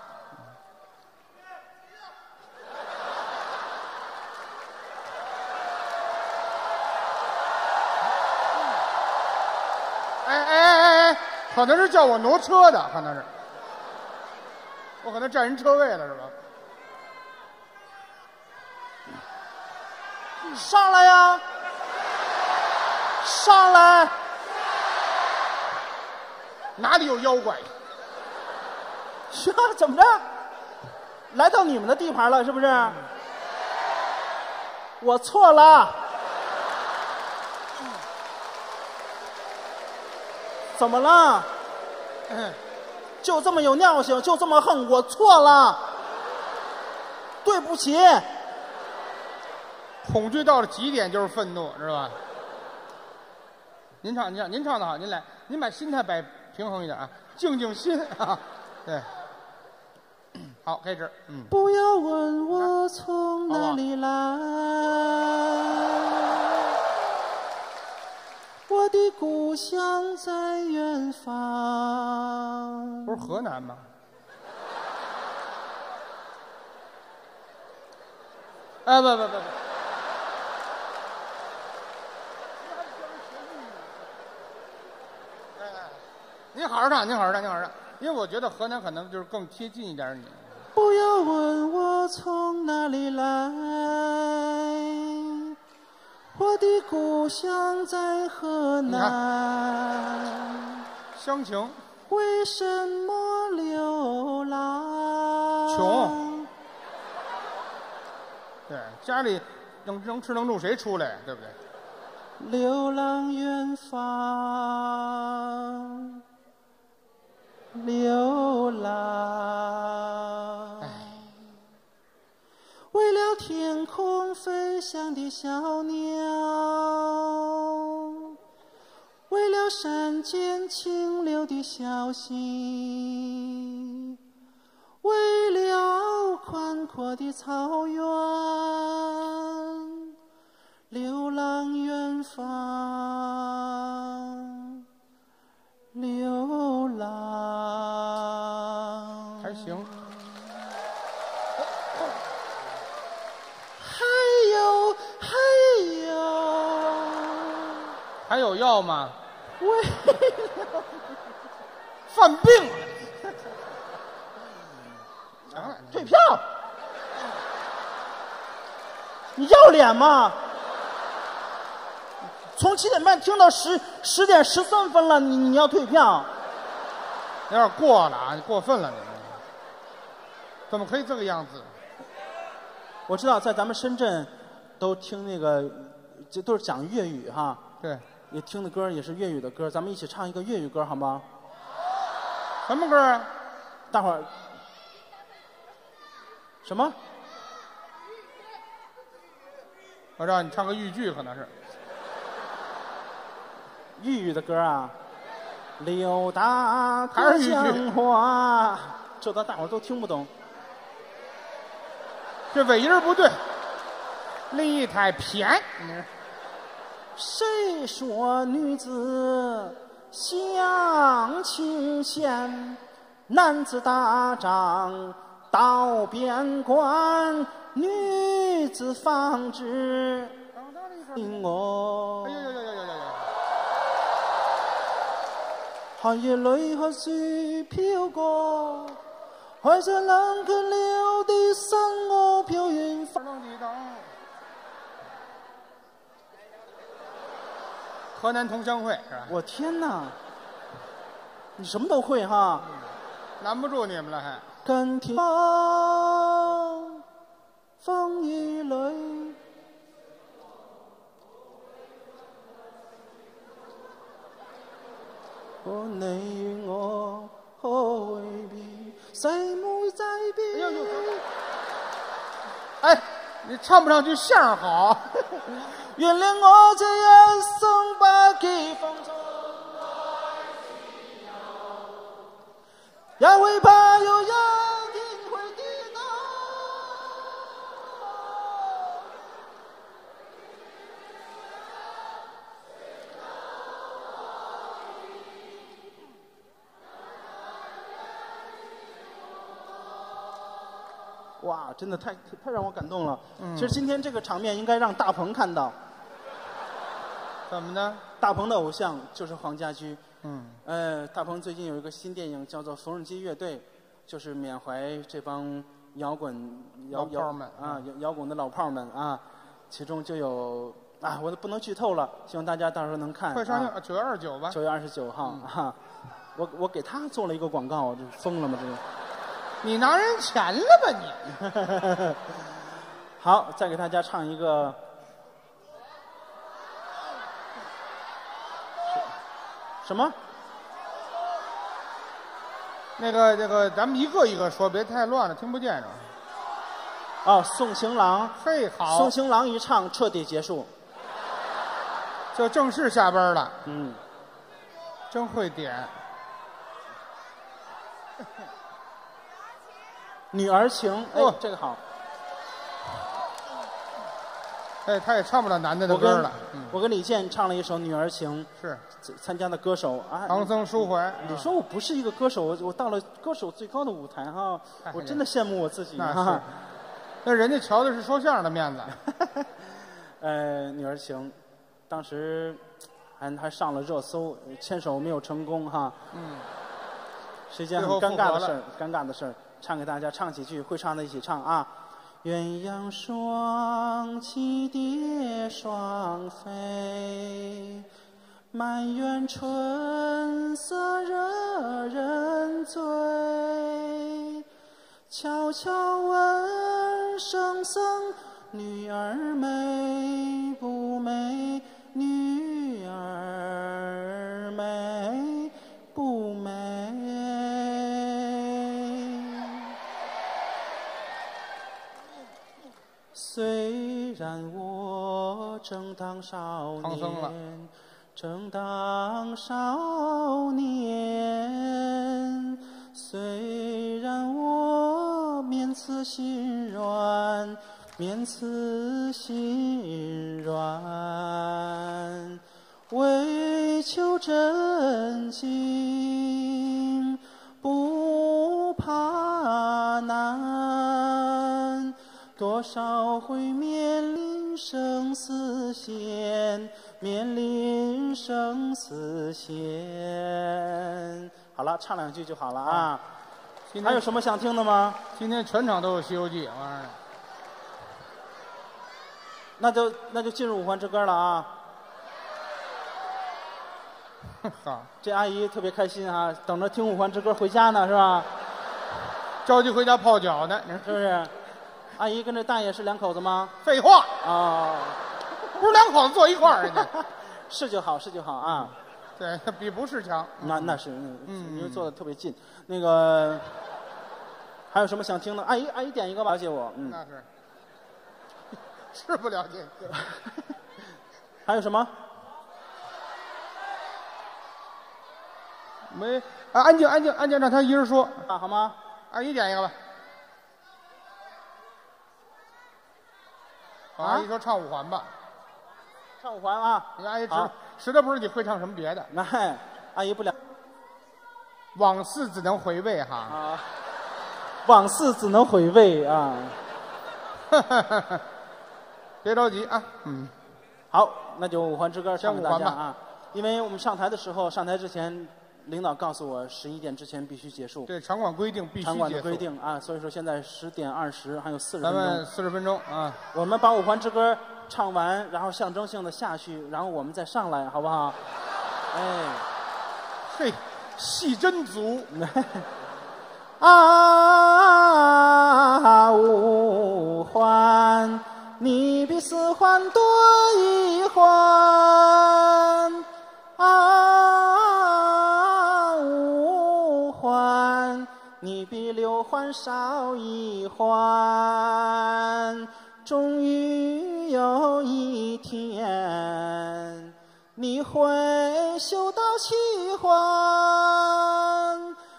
哎哎哎哎哎，可能是叫我挪车的，可能是，我可能占人车位了，是吧？上来呀！上来！哪里有妖怪？呀，怎么着？来到你们的地盘了，是不是？我错了。怎么了？就这么有尿性，就这么横，我错了，对不起。恐惧到了极点就是愤怒，知道吧？您唱，您唱，您唱的好，您来，您把心态摆平衡一点啊，静静心啊，对，好，开始，嗯，不要问我从哪里来，我的故乡在远方。不是河南吗？哎，不不不不。您好好唱，您好好唱，您好好唱，因为我觉得河南可能就是更贴近一点你。不要问我从哪里来，我的故乡在河南。乡情。为什么流浪？穷。对，家里能能吃能住谁出来，对不对？流浪远方。流浪，为了天空飞翔的小鸟，为了山间清流的小溪，为了宽阔的草原，流浪远方，流浪。还行，还有还有还有药吗？为了 犯病了，退票！你要脸吗？从七点半听到十十点十三分了，你你要退票？有点过了啊，你过分了你。怎么可以这个样子？我知道，在咱们深圳，都听那个，这都是讲粤语哈。对。你听的歌也是粤语的歌，咱们一起唱一个粤语歌好吗？什么歌啊？大伙儿。什么？我让你唱个豫剧，可能是。豫语的歌啊。刘大哥讲话，这咱大伙儿都听不懂。这尾音不对，李太偏。谁说女子相情贤？男子打仗到边关，女子纺织。听我。哎呀呀呀呀呀呀！寒夜里看雪飘过。海上冷却了的心，我飘远方。河南同乡会是吧？我天哪！你什么都会哈？难不住你们了还？跟天风雨里，和你与我？谁没在变？哎，你唱不上去相好。原谅我这一生不羁放纵，也会怕有一真的太太让我感动了。其实今天这个场面应该让大鹏看到。怎么呢？大鹏的偶像就是黄家驹。嗯。呃，大鹏最近有一个新电影叫做《缝纫机乐队》，就是缅怀这帮摇滚摇炮们啊，摇摇滚的老炮们啊。其中就有啊，我都不能剧透了，希望大家到时候能看。快上映，九月二十九吧。九月二十九号哈，我我给他做了一个广告，这疯了吗？这个。你拿人钱了吧你？好，再给大家唱一个。什么？那个那个，咱们一个一个说，别太乱了，听不见着。哦，送情郎，嘿，好送，情郎一唱彻底结束。就正式下班了，嗯，真会点。女儿情，哎哦，这个好。哎，他也唱不了男的的我跟歌了。嗯，我跟李健唱了一首《女儿情是》，参加的歌手啊。唐僧抒怀。你说我不是一个歌手，我我到了歌手最高的舞台哈，哎我真的羡慕我自己那是哈。，那人家瞧的是说相声的面子。呃，女儿情，当时还还上了热搜，牵手没有成功哈，嗯，是一件最很尴尬的事儿，尴尬的事儿。唱给大家唱几句，会唱的一起唱啊。鸳鸯双栖蝶双飞，满园春色惹人醉。悄悄问圣僧，女儿美不美？正当少年，正当少年，虽然我面慈心软，面慈心软，为求真经不怕难。多少回面临生死线，面临生死线。好了，唱两句就好了啊。今天还有什么想听的吗？今天全场都有《西游记》，玩意儿。那就那就进入五环之歌了啊。好，这阿姨特别开心啊，等着听五环之歌回家呢，是吧？着急回家泡脚呢。是不是？阿姨跟这大爷是两口子吗？废话，啊、不是两口子坐一块儿人家。是就好，是就好啊。对，比不是强。那那是，嗯，嗯因为坐的特别近。那个还有什么想听的？阿姨，阿姨点一个吧，了解我。嗯，那是，是不了解。还有什么？没啊，安静安静安静，让他一人说。啊，好吗？阿姨点一个吧。啊阿姨说唱五环吧。唱五环啊。你阿姨知好实在不是你会唱什么别的，那阿姨不了往事只能回味哈。啊，往事只能回味啊。别着急啊，嗯，好，那就五环之歌唱给大先五环家啊。因为我们上台的时候，上台之前，领导告诉我十一点之前必须结束，对场馆规定必须场馆。的规定啊，所以说现在十点二十还有四十分钟，咱们四十分钟啊，我们把五环之歌唱完，然后象征性的下去，然后我们再上来，好不好？哎。嘿，戏真足。啊，五环，你比四环多一环少一环。终于有一天，你会修到七环。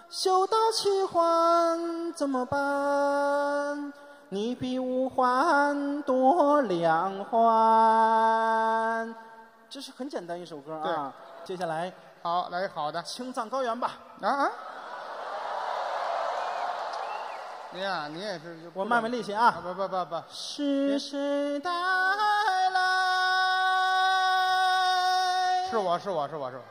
修到七环怎么办？你比五环多两环。这是很简单一首歌啊。接下来好，来好的青藏高原吧，啊啊！您呀，您也是，我卖卖力气啊！啊。不不不不，是谁带来？是我是我是我是我。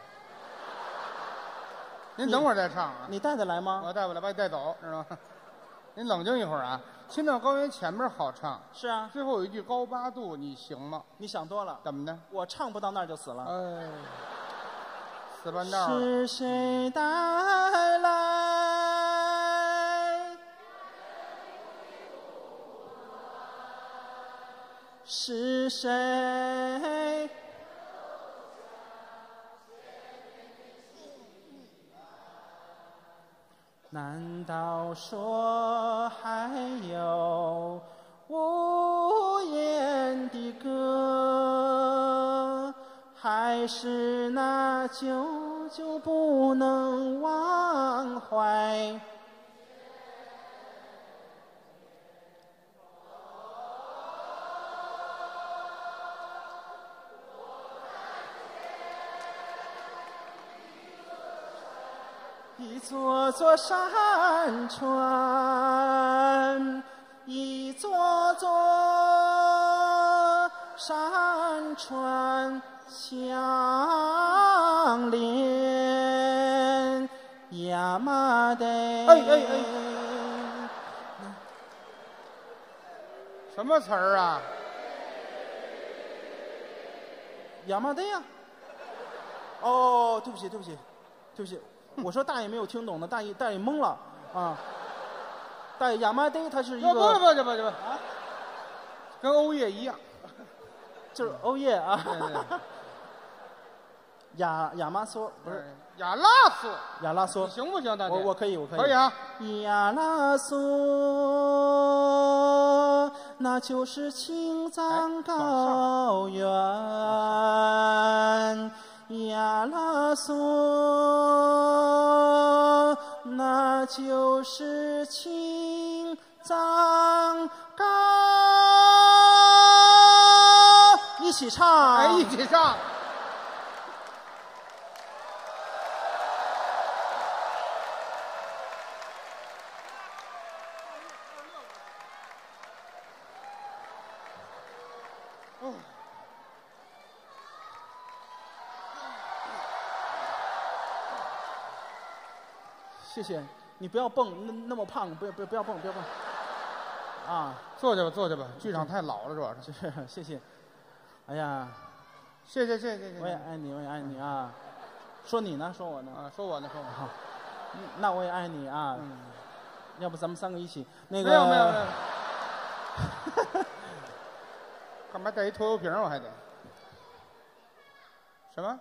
您等会儿再唱啊，你带得来吗？我带不来，把你带走，知道吗？您冷静一会儿啊。青藏高原前面好唱，是啊，最后有一句高八度，你行吗？你想多了。怎么的？我唱不到那儿就死了。哎，死半道儿。是谁带是谁？难道说还有无言的歌，还是那久久不能忘怀？座座山川，一座座山川相连。亚麻得，哎哎哎什么词儿啊？亚麻得呀！哦，对不起，对不起，对不起，我说大爷没有听懂呢，大爷大爷懵了啊。大爷亚麻得它是一不不，不不不不，跟欧耶一样。就是欧耶啊。对对对亚亚麻梭不是亚拉索，亚拉梭，行不行，大爷？我我可以我可以。可以啊。亚拉索，那就是青藏高原。亚拉索，那就是青藏高。一起唱。哎，一起唱。谢谢你，不要蹦，那那么胖，不要不要不要蹦，不要蹦。啊，坐下吧，坐下吧。剧场太老了，主要是。是 谢谢。哎呀，谢谢谢谢谢谢。我也爱你，我也爱你啊。说你呢？说我呢？啊，说我呢，说我。好，嗯那我也爱你啊。嗯，要不咱们三个一起？那个没有没有没有。干嘛带一拖油瓶我还得？什么？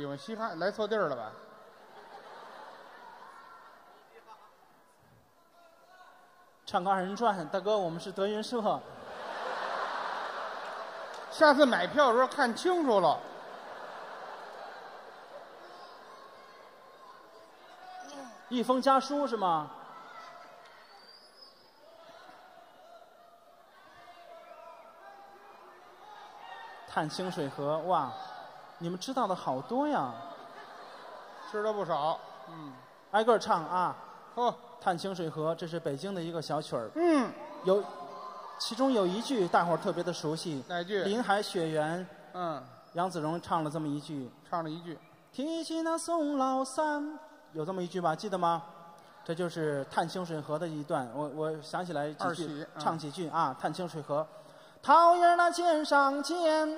喜欢嘻哈，来错地儿了吧？唱个二人转，大哥，我们是德云社。下次买票的时候看清楚了。一封家书是吗？探清水河，哇，你们知道的好多呀，知道不少。嗯，挨个唱啊。呵，探清水河，这是北京的一个小曲儿，嗯，有，其中有一句大伙儿特别的熟悉，哪句？林海雪原，嗯，杨子荣唱了这么一句，唱了一句。提起那宋老三，有这么一句吧？记得吗？这就是探清水河的一段，我我想起来几句，嗯唱几句啊。探清水河，桃叶儿那尖上尖，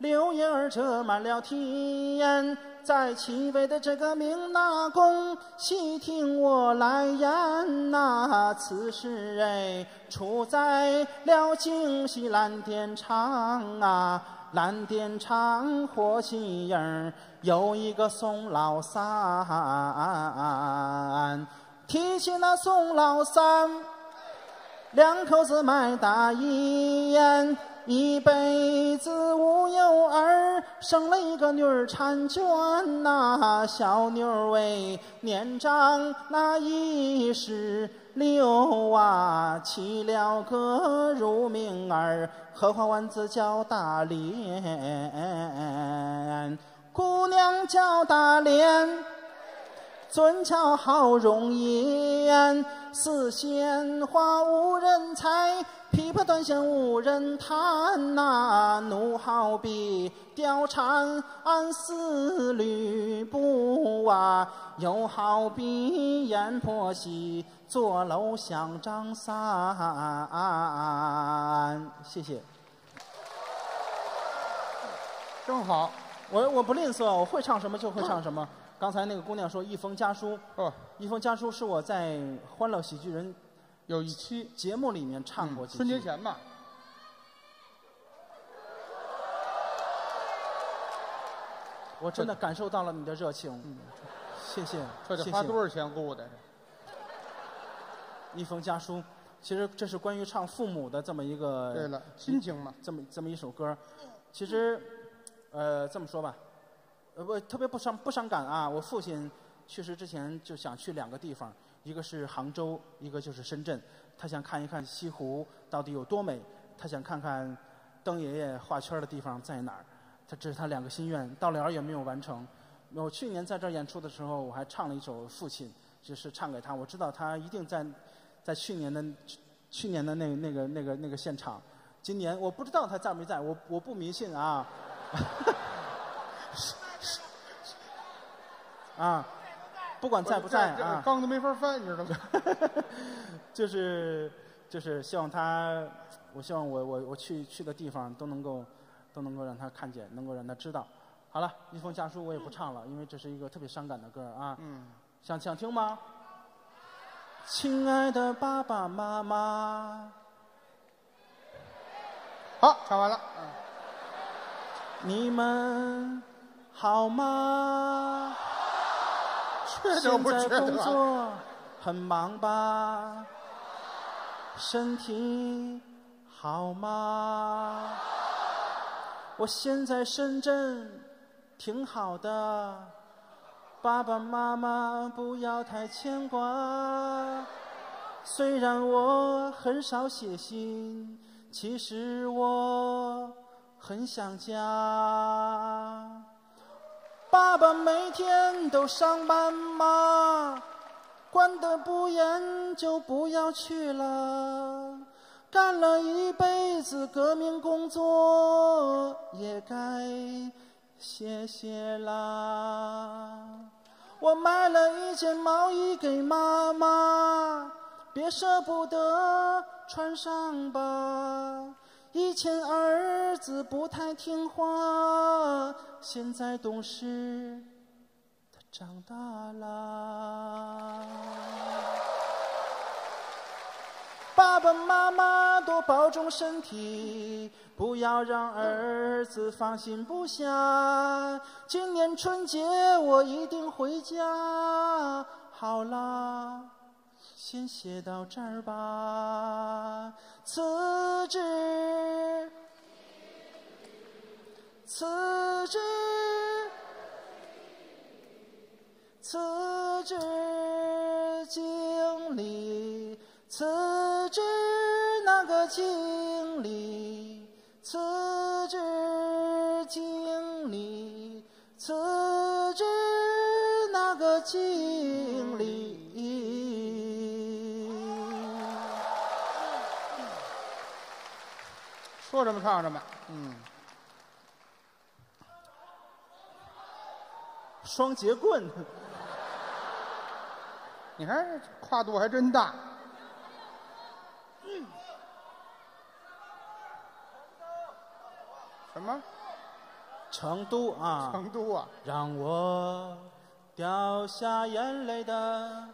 柳叶儿遮满了天。在齐北的这个明纳宫，细听我来言呐、此事哎，出在了京西蓝靛厂啊。蓝靛厂火器营儿有一个宋老三，提起那宋老三，两口子卖大烟，一辈子无有儿，生了一个女儿婵娟呐、小女儿为年长那一十六啊，起了个乳名儿，荷花丸子叫大莲，姑娘叫大莲。尊俏好容颜，似鲜花无人采，琵琶断弦无人弹呐、奴好比貂蝉思吕布啊，又好比阎婆惜坐楼想张三。谢谢，正好。我我不吝啬，我会唱什么就会唱什么。刚才那个姑娘说一封家书，哦，一封家书是我在《欢乐喜剧人》有一期节目里面唱过几句。春节前吧。我真的感受到了你的热情，谢谢，这得花多少钱雇的？一封家书，其实这是关于唱父母的这么一个对了，亲情嘛，这么这么一首歌，其实，呃，这么说吧，呃，我特别不伤不伤感啊。我父亲去世之前就想去两个地方，一个是杭州，一个就是深圳。他想看一看西湖到底有多美，他想看看邓爷爷画圈的地方在哪儿。他这是他两个心愿，到了也没有完成。我去年在这儿演出的时候，我还唱了一首《父亲》，就是唱给他。我知道他一定在在去年的去年的那那个那个那个现场。今年我不知道他在没在，我我不迷信啊。啊，不管在不在啊，缸都没法翻，你知道吗？就是就是希望他，我希望我我我去去的地方都能够都能够让他看见，能够让他知道。好了，一封家书我也不唱了，因为这是一个特别伤感的歌啊。嗯。想想听吗？亲爱的爸爸妈妈。好，唱完了。你们好吗？现在工作 很忙吧？身体好吗？我现在深圳挺好的，爸爸妈妈不要太牵挂。虽然我很少写信，其实我很想家。爸爸每天都上班吗？管得不严就不要去了。干了一辈子革命工作，也该歇歇啦。我买了一件毛衣给妈妈，别舍不得穿上吧。以前儿子不太听话，现在懂事，他长大啦。爸爸妈妈多保重身体，不要让儿子放心不下。今年春节我一定回家。好啦。先写到这儿吧。辞职，辞职，辞职，经理，辞职那个经理，辞职经理，辞职那个经理。说什么唱什么，嗯。双节棍，你看跨度还真大。什么？成都啊！成都啊！让我掉下眼泪的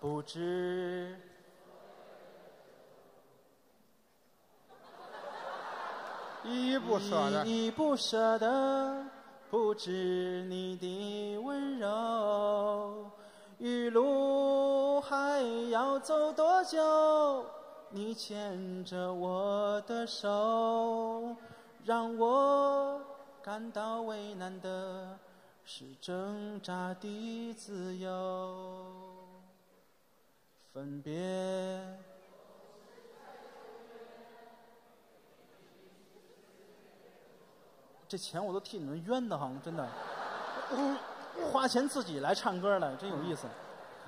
不止。依依不舍的，依依不舍的，不止你的温柔。余路还要走多久？你牵着我的手，让我感到为难的是挣扎的自由。分别。这钱我都替你们冤的慌，真的，花钱自己来唱歌了，真有意思。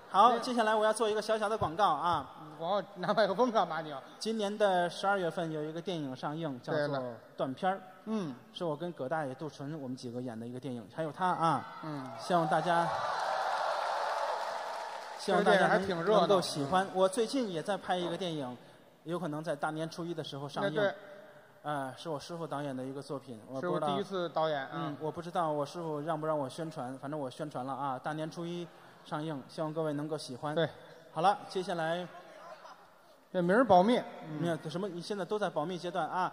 好，接下来我要做一个小小的广告啊！我拿麦克风干嘛你要？今年的十二月份有一个电影上映，叫做《断片儿》。嗯，是我跟葛大爷、杜淳我们几个演的一个电影，还有他啊。嗯。希望大家，希望大家能能够喜欢。我最近也在拍一个电影，有可能在大年初一的时候上映。啊，是我师傅导演的一个作品，我不知道。第一次导演。嗯，我不知道我师傅让不让我宣传，反正我宣传了啊，大年初一上映，希望各位能够喜欢。对，好了，接下来，这名儿保密，没有什么，你现在都在保密阶段啊。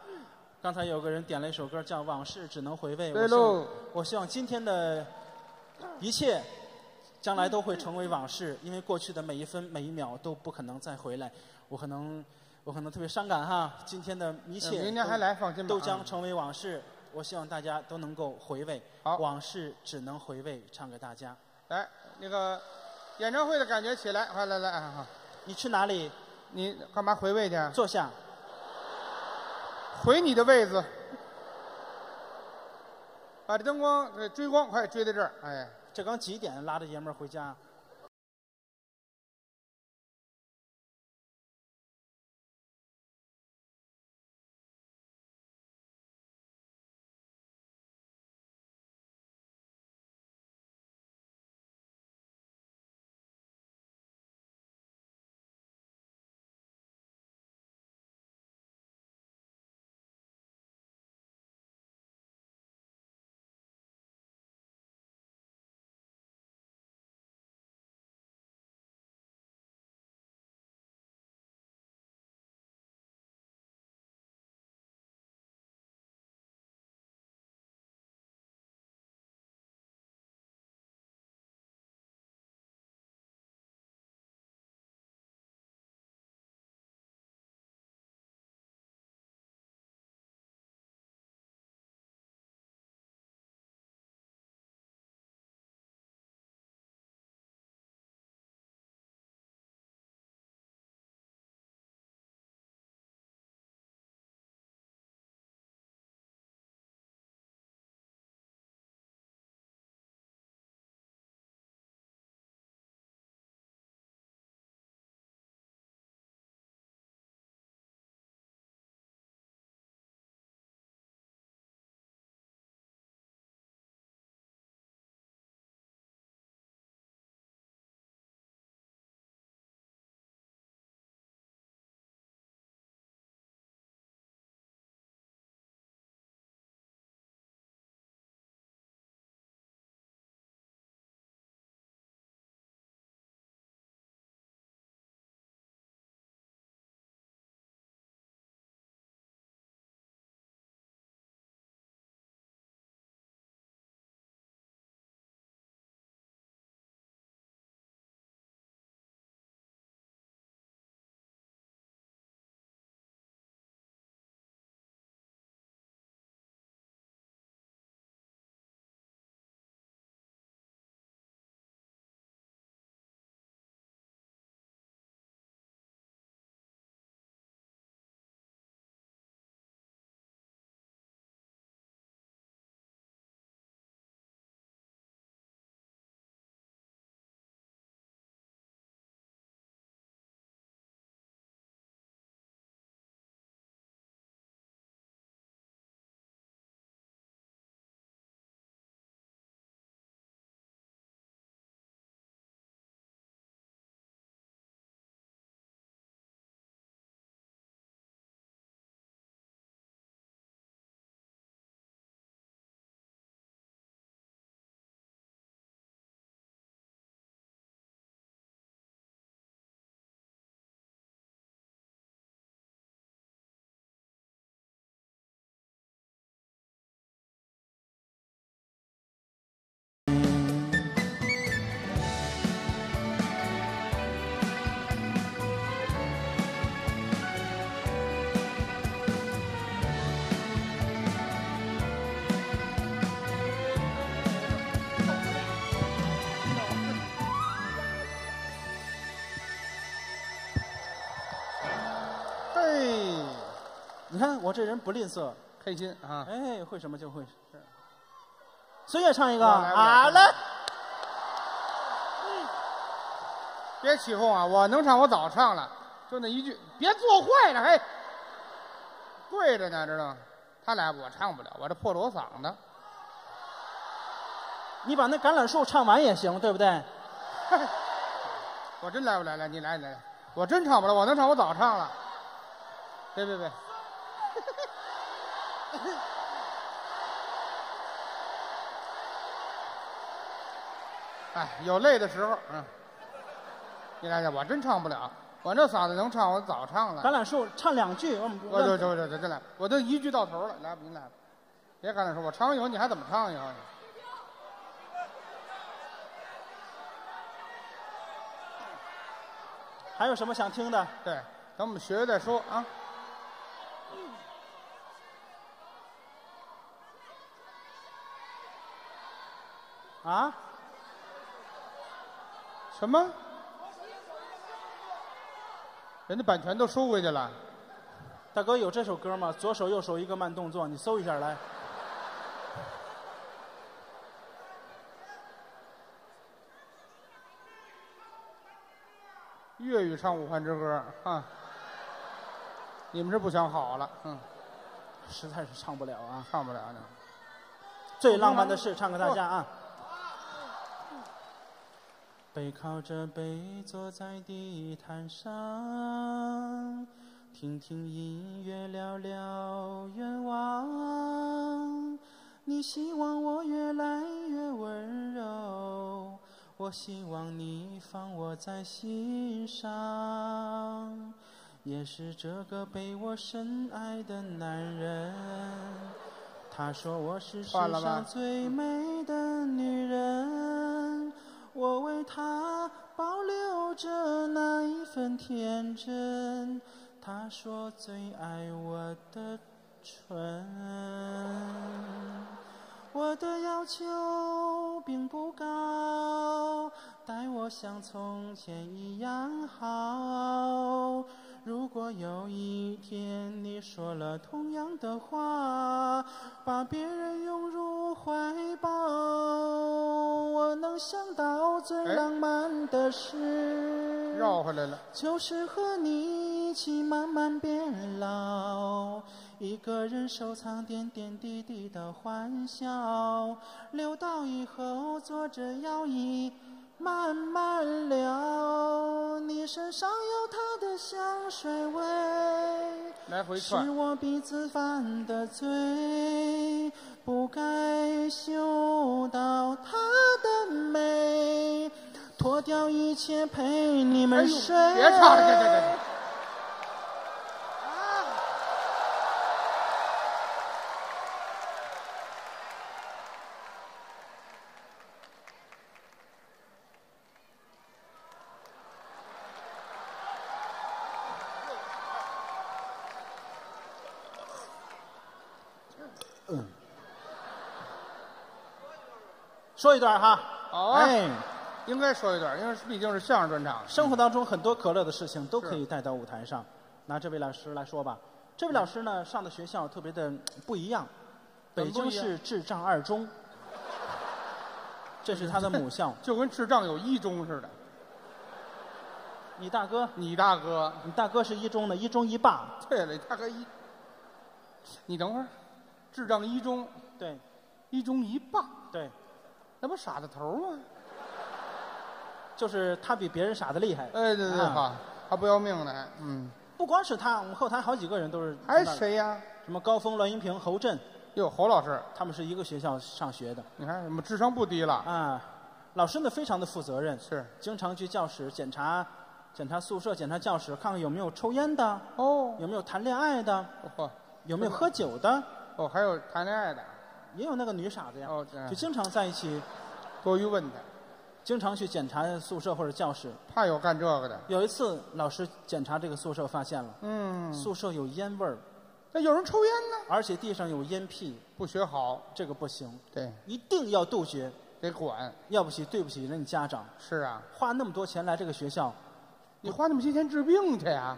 刚才有个人点了一首歌叫《往事只能回味》，对我希望喽，我希望今天的一切，将来都会成为往事，因为过去的每一分每一秒都不可能再回来。我可能，我可能特别伤感哈，今天的一切都明天还来，放心吧。都将啊成为往事。我希望大家都能够回味，好往事只能回味，唱给大家。来那个演唱会的感觉起来，快来来啊！好你去哪里？你干嘛回味去？坐下。回你的位子，把这灯光呃追光，快追在这儿。哎，这刚几点？拉着爷们儿回家。看我这人不吝啬，开心啊！哎，会什么就会。孙越唱一个我来我啊，来来，别起哄啊！我能唱，我早唱了，就那一句，别做坏了，嘿，跪着呢，知道吗？他俩我唱不了，我这破锣嗓子。你把那橄榄树唱完也行，对不对？我真来不来来，你来你来，我真唱不了，我能唱，我早唱了。别别别，哎，有累的时候，嗯。你来来，我真唱不了。我这嗓子能唱，我早唱了。橄榄树唱两句，我们我这这这这这来，我都一句到头了。来，您来吧，别橄榄树，我唱完以后你还怎么唱以后？还有什么想听的？对，等我们学学再说啊。啊？什么？人家版权都收回去了。大哥有这首歌吗？左手右手一个慢动作，你搜一下来。粤语唱《五环之歌》啊，你们是不想好了，嗯，实在是唱不了啊！唱不了呢。最浪漫的事，唱给大家啊！背靠着背坐在地毯上，听听音乐，聊聊愿望。你希望我越来越温柔，我希望你放我在心上，也是这个被我深爱的男人。他说我是世上最美的女人，我为他保留着那一份天真。他说最爱我的唇，我的要求并不高，待我像从前一样好。如果有一天你说了同样的话，把别人拥入怀抱，我能想到最哎浪漫的事。绕回来了。就是和你一起慢慢变老，一个人收藏点点滴滴的欢笑，留到以后坐着摇椅慢慢聊。你身上有他的香水味，是来回串，我鼻子犯的罪，不该嗅到她的美，脱掉一切陪你们睡。别唱了，这这这。说一段哈。好啊。哎，应该说一段，因为毕竟是相声专场。生活当中很多可乐的事情都可以带到舞台上。拿这位老师来说吧，这位老师呢上的学校特别的不一样，北京市智障二中，这是他的母校。就跟智障有一中似的。你大哥，你大哥，你大哥是一中的，一中一霸。对了，你大哥一，你等会儿，智障一中，对。一中一霸，对，那不傻子头吗？就是他比别人傻的厉害。哎，对对对，啊好，还不要命呢，还嗯，不光是他，我们后台好几个人都是。还谁呀？什么高峰、栾云平、侯震，哟，侯老师，他们是一个学校上学的你看我们智商不低了，啊。老师呢非常的负责任，是经常去教室检查，检查宿舍，检查教室，看看有没有抽烟的，哦，有没有谈恋爱的，哦，有没有喝酒的，哦，还有谈恋爱的，也有那个女傻子呀，就经常在一起，多余问他，经常去检查宿舍或者教室。怕有干这个的，有一次，老师检查这个宿舍，发现了嗯，宿舍有烟味儿，那有人抽烟呢，而且地上有烟屁，不学好，这个不行，对，一定要杜绝，得管，要不起对不起人家家长，是啊，花那么多钱来这个学校，你花那么些钱治病去呀？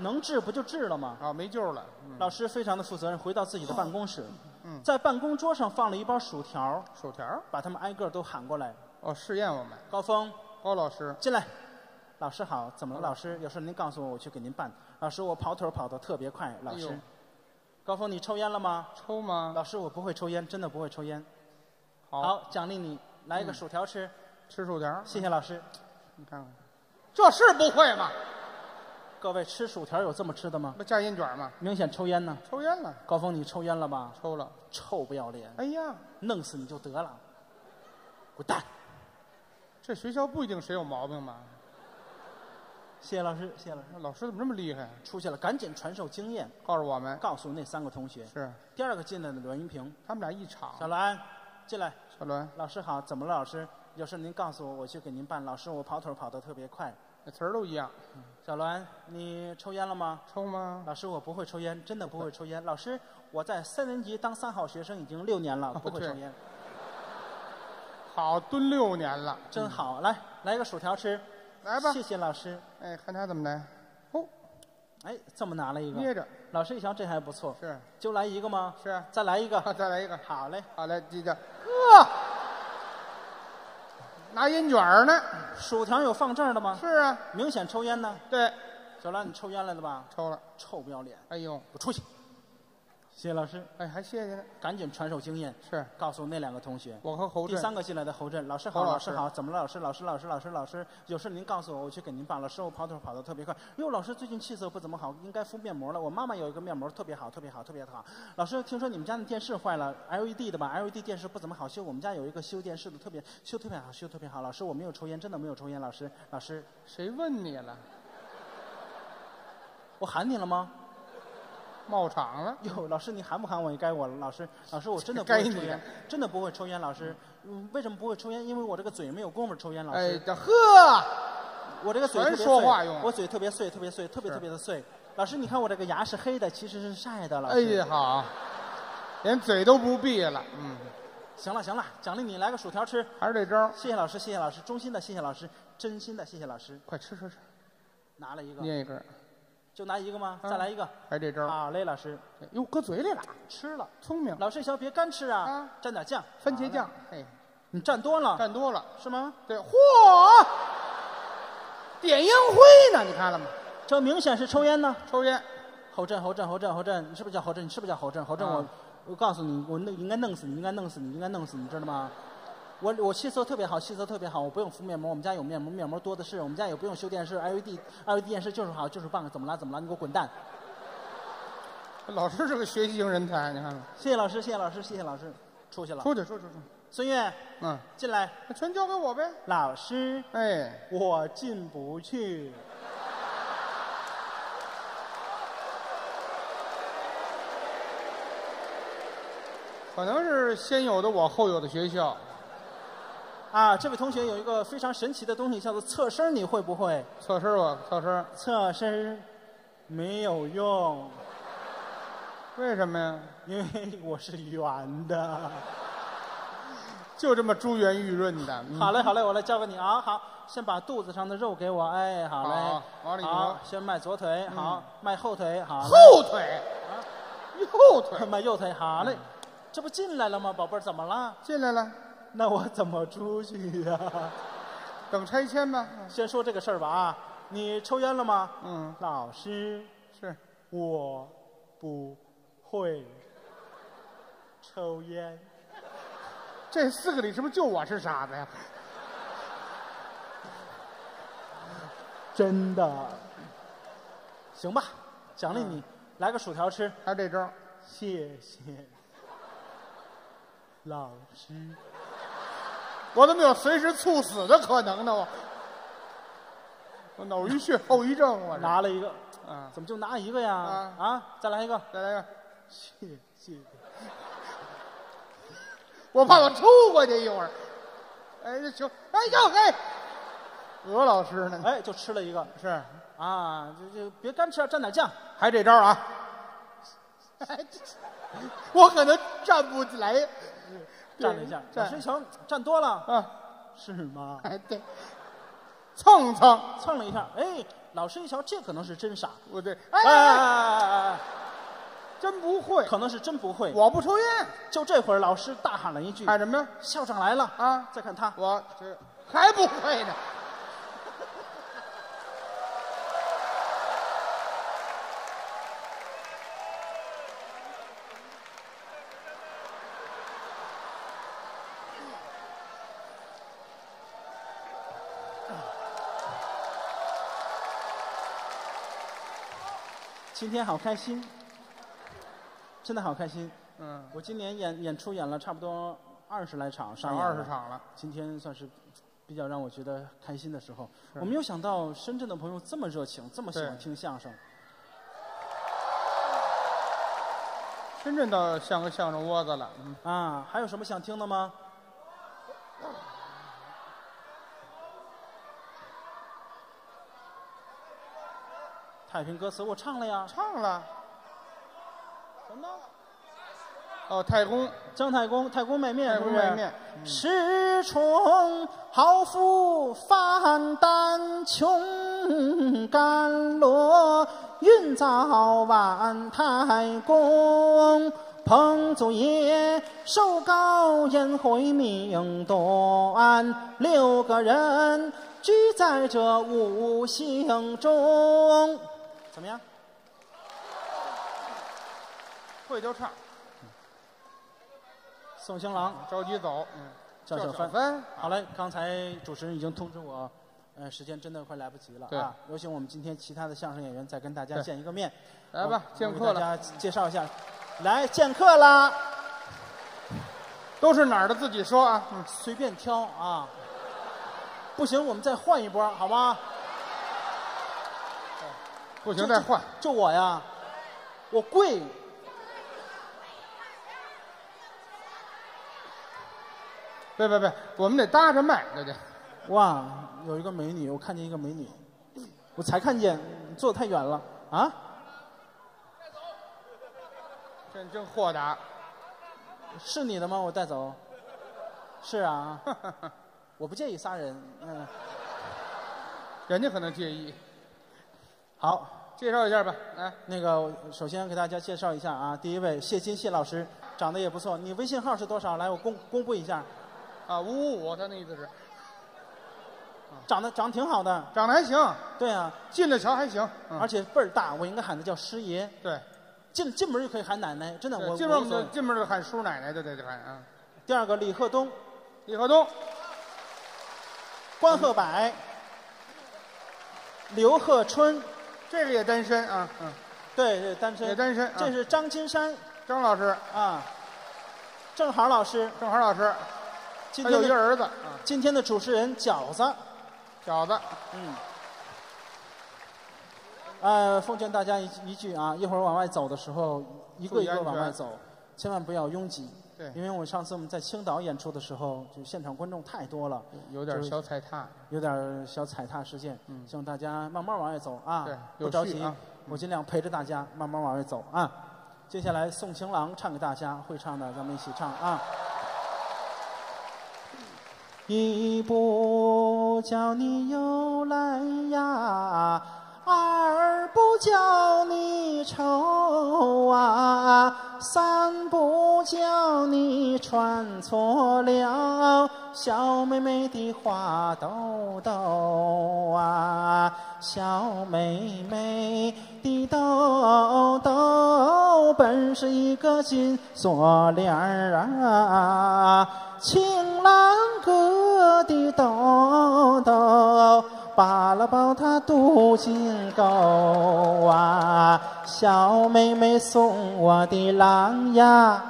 能治不就治了吗？啊，没救了，嗯，老师非常的负责任，回到自己的办公室，嗯在办公桌上放了一包薯条，薯条，把他们挨个都喊过来。哦，试验我们，高峰高老师，进来，老师好，怎么了？老师，有事您告诉我，我去给您办。老师，我跑腿跑得特别快。老师哎，高峰，你抽烟了吗？抽吗？老师，我不会抽烟，真的不会抽烟。好，好，奖励你来一个嗯薯条吃，吃薯条，谢谢老师。你看看，这是不会吗？各位吃薯条有这么吃的吗？不加烟卷吗？明显抽烟呢。抽烟了，高峰，你抽烟了吧？抽了，臭不要脸，哎呀，弄死你就得了。滚蛋！这学校不一定谁有毛病吧？谢谢老师，谢谢老师。老师怎么这么厉害？出去了，赶紧传授经验，告诉我们，告诉那三个同学。是第二个进来的栾云平，他们俩一场。小栾，进来。小栾，老师好，怎么了？老师，有事您告诉我，我去给您办。老师，我跑腿跑得特别快。那词儿都一样。小栾，你抽烟了吗？抽吗？老师，我不会抽烟，真的不会抽烟。老师，我在三年级当三好学生已经六年了，不会抽烟，好，蹲六年了，真好。来，来个薯条吃。来吧谢。谢老师。哎，看他怎么来。哦，哎，这么拿了一个。捏着。老师一瞧，这还不错。是就来一个吗？是。再来一个。啊，再来一个。好嘞。好嘞，记着。呵，拿烟卷儿呢。薯条有放这儿的吗？是啊，明显抽烟呢。对，小兰，你抽烟来了吧？抽了。臭不要脸！哎呦，我出去。谢谢老师，哎，还谢谢呢。赶紧传授经验，是告诉那两个同学。我和侯震。第三个进来的侯震，老师好，老师老师好，怎么了？老师，老师，老师，老师，老师，有事您告诉我，我去给您办。老师，我跑腿跑得特别快。哟，老师最近气色不怎么好，应该敷面膜了。我妈妈有一个面膜特别好，特别好，特别好。老师，听说你们家的电视坏了，LED 的吧？LED 电视不怎么好修，我们家有一个修电视的特别修特别好，修特别好。老师，我没有抽烟，真的没有抽烟。老师，老师，谁问你了？我喊你了吗？冒场了。哟，老师，你喊不喊我也该我了。老师，老师，我真的不会抽烟，真的不会抽烟。老师，嗯，为什么不会抽烟？因为我这个嘴没有功夫抽烟。老师，哎，这呵，我这个嘴特别碎说话用啊我嘴特别碎，特别碎，特别特别的碎。老师，你看我这个牙是黑的，其实是晒的。老师，哎呀，好，连嘴都不闭了。嗯，行了行了，奖励你来个薯条吃。还是这招。谢谢老师，谢谢老师，衷心的谢谢老师，真心的谢谢老师。快吃吃吃，拿了一个，捏一根。就拿一个吗？啊再来一个。还这招。好嘞，老师，哟，搁嘴里了，吃了。聪明。老师，小别干吃啊啊，蘸点酱，番茄酱，哎，你蘸多了蘸多了。是吗？对，嚯，点烟灰呢？你看了吗？这明显是抽烟呢。抽烟。侯震，侯震，侯震，侯震，你是不是叫侯震？你是不是叫侯震？侯震，啊我我告诉你，我弄应该弄死你，应该弄死你，应该弄死你，知道吗？我我气色特别好，气色特别好，我不用敷面膜，我们家有面膜，面膜多的是，我们家也不用修电视，LED LED 电视就是好，就是棒，怎么了？怎么了？你给我滚蛋！老师是个学习型人才，你看看。谢谢老师，谢谢老师，谢谢老师，出去了。出去，出去，出去。孙悦嗯，进来，那全交给我呗。老师，哎，我进不去。可能是先有的我，后有的学校。啊，这位同学有一个非常神奇的东西，叫做侧身，你会不会？侧身吧，侧身。侧身没有用。为什么呀？因为 我是圆的。就这么珠圆玉润的。嗯好嘞，好嘞，我来教给你啊。好，先把肚子上的肉给我。哎，好嘞。好往里好挪，先迈左腿，好，迈后腿，好。后腿，右腿 迈右腿，好嘞。这不进来了吗，宝贝儿？怎么了？进来了，那我怎么出去呀、等拆迁吧。先说这个事儿吧啊，你抽烟了吗？嗯，老师，是我不会抽烟。这四个里是不是就我是傻子呀？真的。行吧，奖励你，来个薯条吃。还有这招，谢谢老师。我怎么有随时猝死的可能呢？我我脑淤血后遗症，我拿了一个，啊，怎么就拿一个呀？啊啊，再来一个。再来一个，谢谢。我怕我抽过去一会儿。哎，这球，哎呦嘿，鹅老师呢？哎，就吃了一个是，啊，就就别干吃，蘸点酱。还这招啊？哎 这我可能站不起来。蘸了一下，老站师一瞧站多了，啊，是吗？哎对，蹭蹭，蹭了一下，哎，老师一瞧，这可能是真傻，不对，哎哎，哎哎哎哎，真不会。可能是真不会。我不抽烟，就这会儿，老师大喊了一句喊什么呀？：“校长来了！”啊，再看他，我这还不会呢。今天好开心，真的好开心。嗯，我今年演演出演了差不多二十来场，上二十场了，今天算是比较让我觉得开心的时候。我没有想到深圳的朋友这么热情，这么喜欢听相声。深圳倒像个相声窝子了，嗯，啊，还有什么想听的吗？太平歌词我唱了呀，唱了。什么？哦，太公，姜太公太公卖面不卖面，石冲好富范丹穷甘罗，运早晚太公。彭祖爷寿高宴会命短，六个人聚在这五行中。怎么样？会就唱，送新郎着急走，嗯，叫小帆。帆，好嘞，刚才主持人已经通知我，呃，时间真的快来不及了啊！有请我们今天其他的相声演员再跟大家见一个面。来吧，见客了，给大家介绍一下，来见客啦，都是哪儿的自己说啊，嗯，随便挑啊。不行，我们再换一波，好吗？不行再换，就我呀，我贵。别别别，我们得搭着卖，对对，哇，有一个美女，我看见一个美女，我才看见，你坐得太远了啊！真真豁达，是你的吗？我带走。是啊，我不介意杀人。嗯，人家可能介意，好，介绍一下吧，来，那个首先给大家介绍一下啊，第一位谢金谢老师，长得也不错。你微信号是多少？来，我公公布一下。啊，五五五，他那意思是。长得长得挺好的，长得还行，对啊，进了瞧还行，嗯而且倍儿大，我应该喊他叫师爷。对，进进门就可以喊奶奶，真的我。进门我无所谓就进门就喊叔奶奶，对对对，喊啊，第二个李鹤东、李鹤东，关鹤柏、刘鹤春，这个也单身啊，嗯，对对，单身。也单身啊。这是张金山。张老师，啊，郑好老师。郑好老师，今天有一儿子，啊，今天的主持人饺子，饺子，嗯，呃，奉劝大家一一句啊，一会儿往外走的时候，一个一个往外走，千万不要拥挤。对因为我上次我们在青岛演出的时候，就现场观众太多了，有点小踩踏，有点小踩踏事件。嗯希望大家慢慢往外走啊对，不着急啊，我尽量陪着大家慢慢往外走啊。接下来送情郎唱给大家，会唱的咱们一起唱啊。一步叫你又来呀，二不叫你愁啊，三不叫你穿错了小妹妹的花兜兜啊，小妹妹的兜兜本是一个金锁链儿啊，情郎哥的兜兜。扒了抱他镀金沟啊，小妹妹送我的郎呀，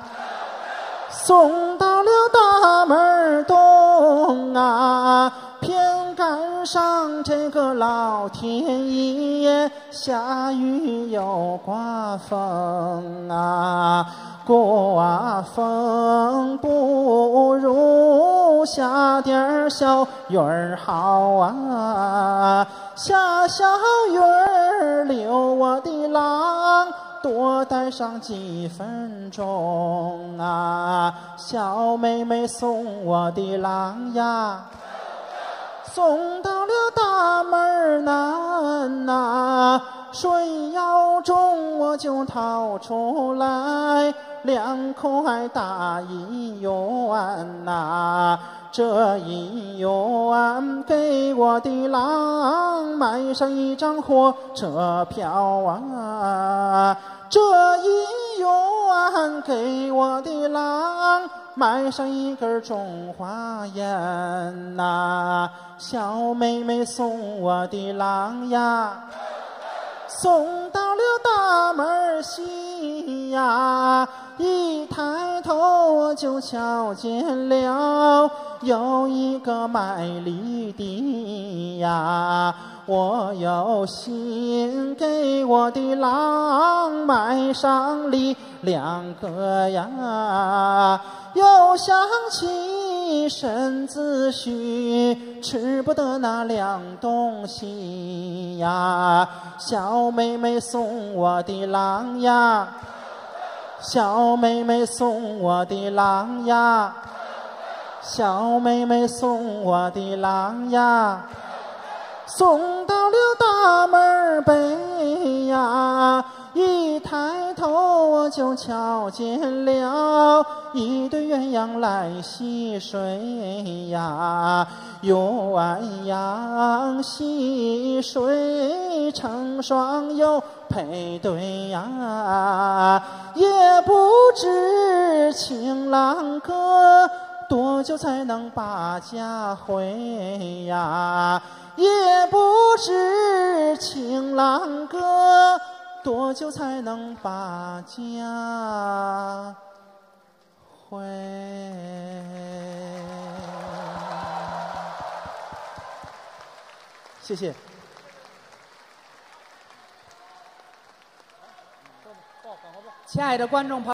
送到了大门东啊，偏赶上这个老天爷下雨又刮风啊，刮风不如下点儿小雨儿好啊，下小雨留我的郎。多待上几分钟啊，小妹妹送我的郎呀，送到了大门南呐、水要重我就掏出来两块大银元呐、这一元给我的郎买上一张火车票啊，这一元给我的郎买上一根中华烟呐、小妹妹送我的郎呀。送到了大门西呀，一抬头我就瞧见了有一个卖梨的呀，我有心给我的郎买上梨两个呀，又想起身子虚，吃不得那两东西呀，小妹妹送我的郎呀。小妹妹送我的郎呀，小妹妹送我的郎呀，送到了大门北呀，一抬头我就瞧见了一对鸳鸯来戏水呀，鸳鸯戏水成双又配对呀，也不知情郎哥多久才能把家回呀，也不知情郎哥多久才能把家回。谢谢。亲爱的观众朋友。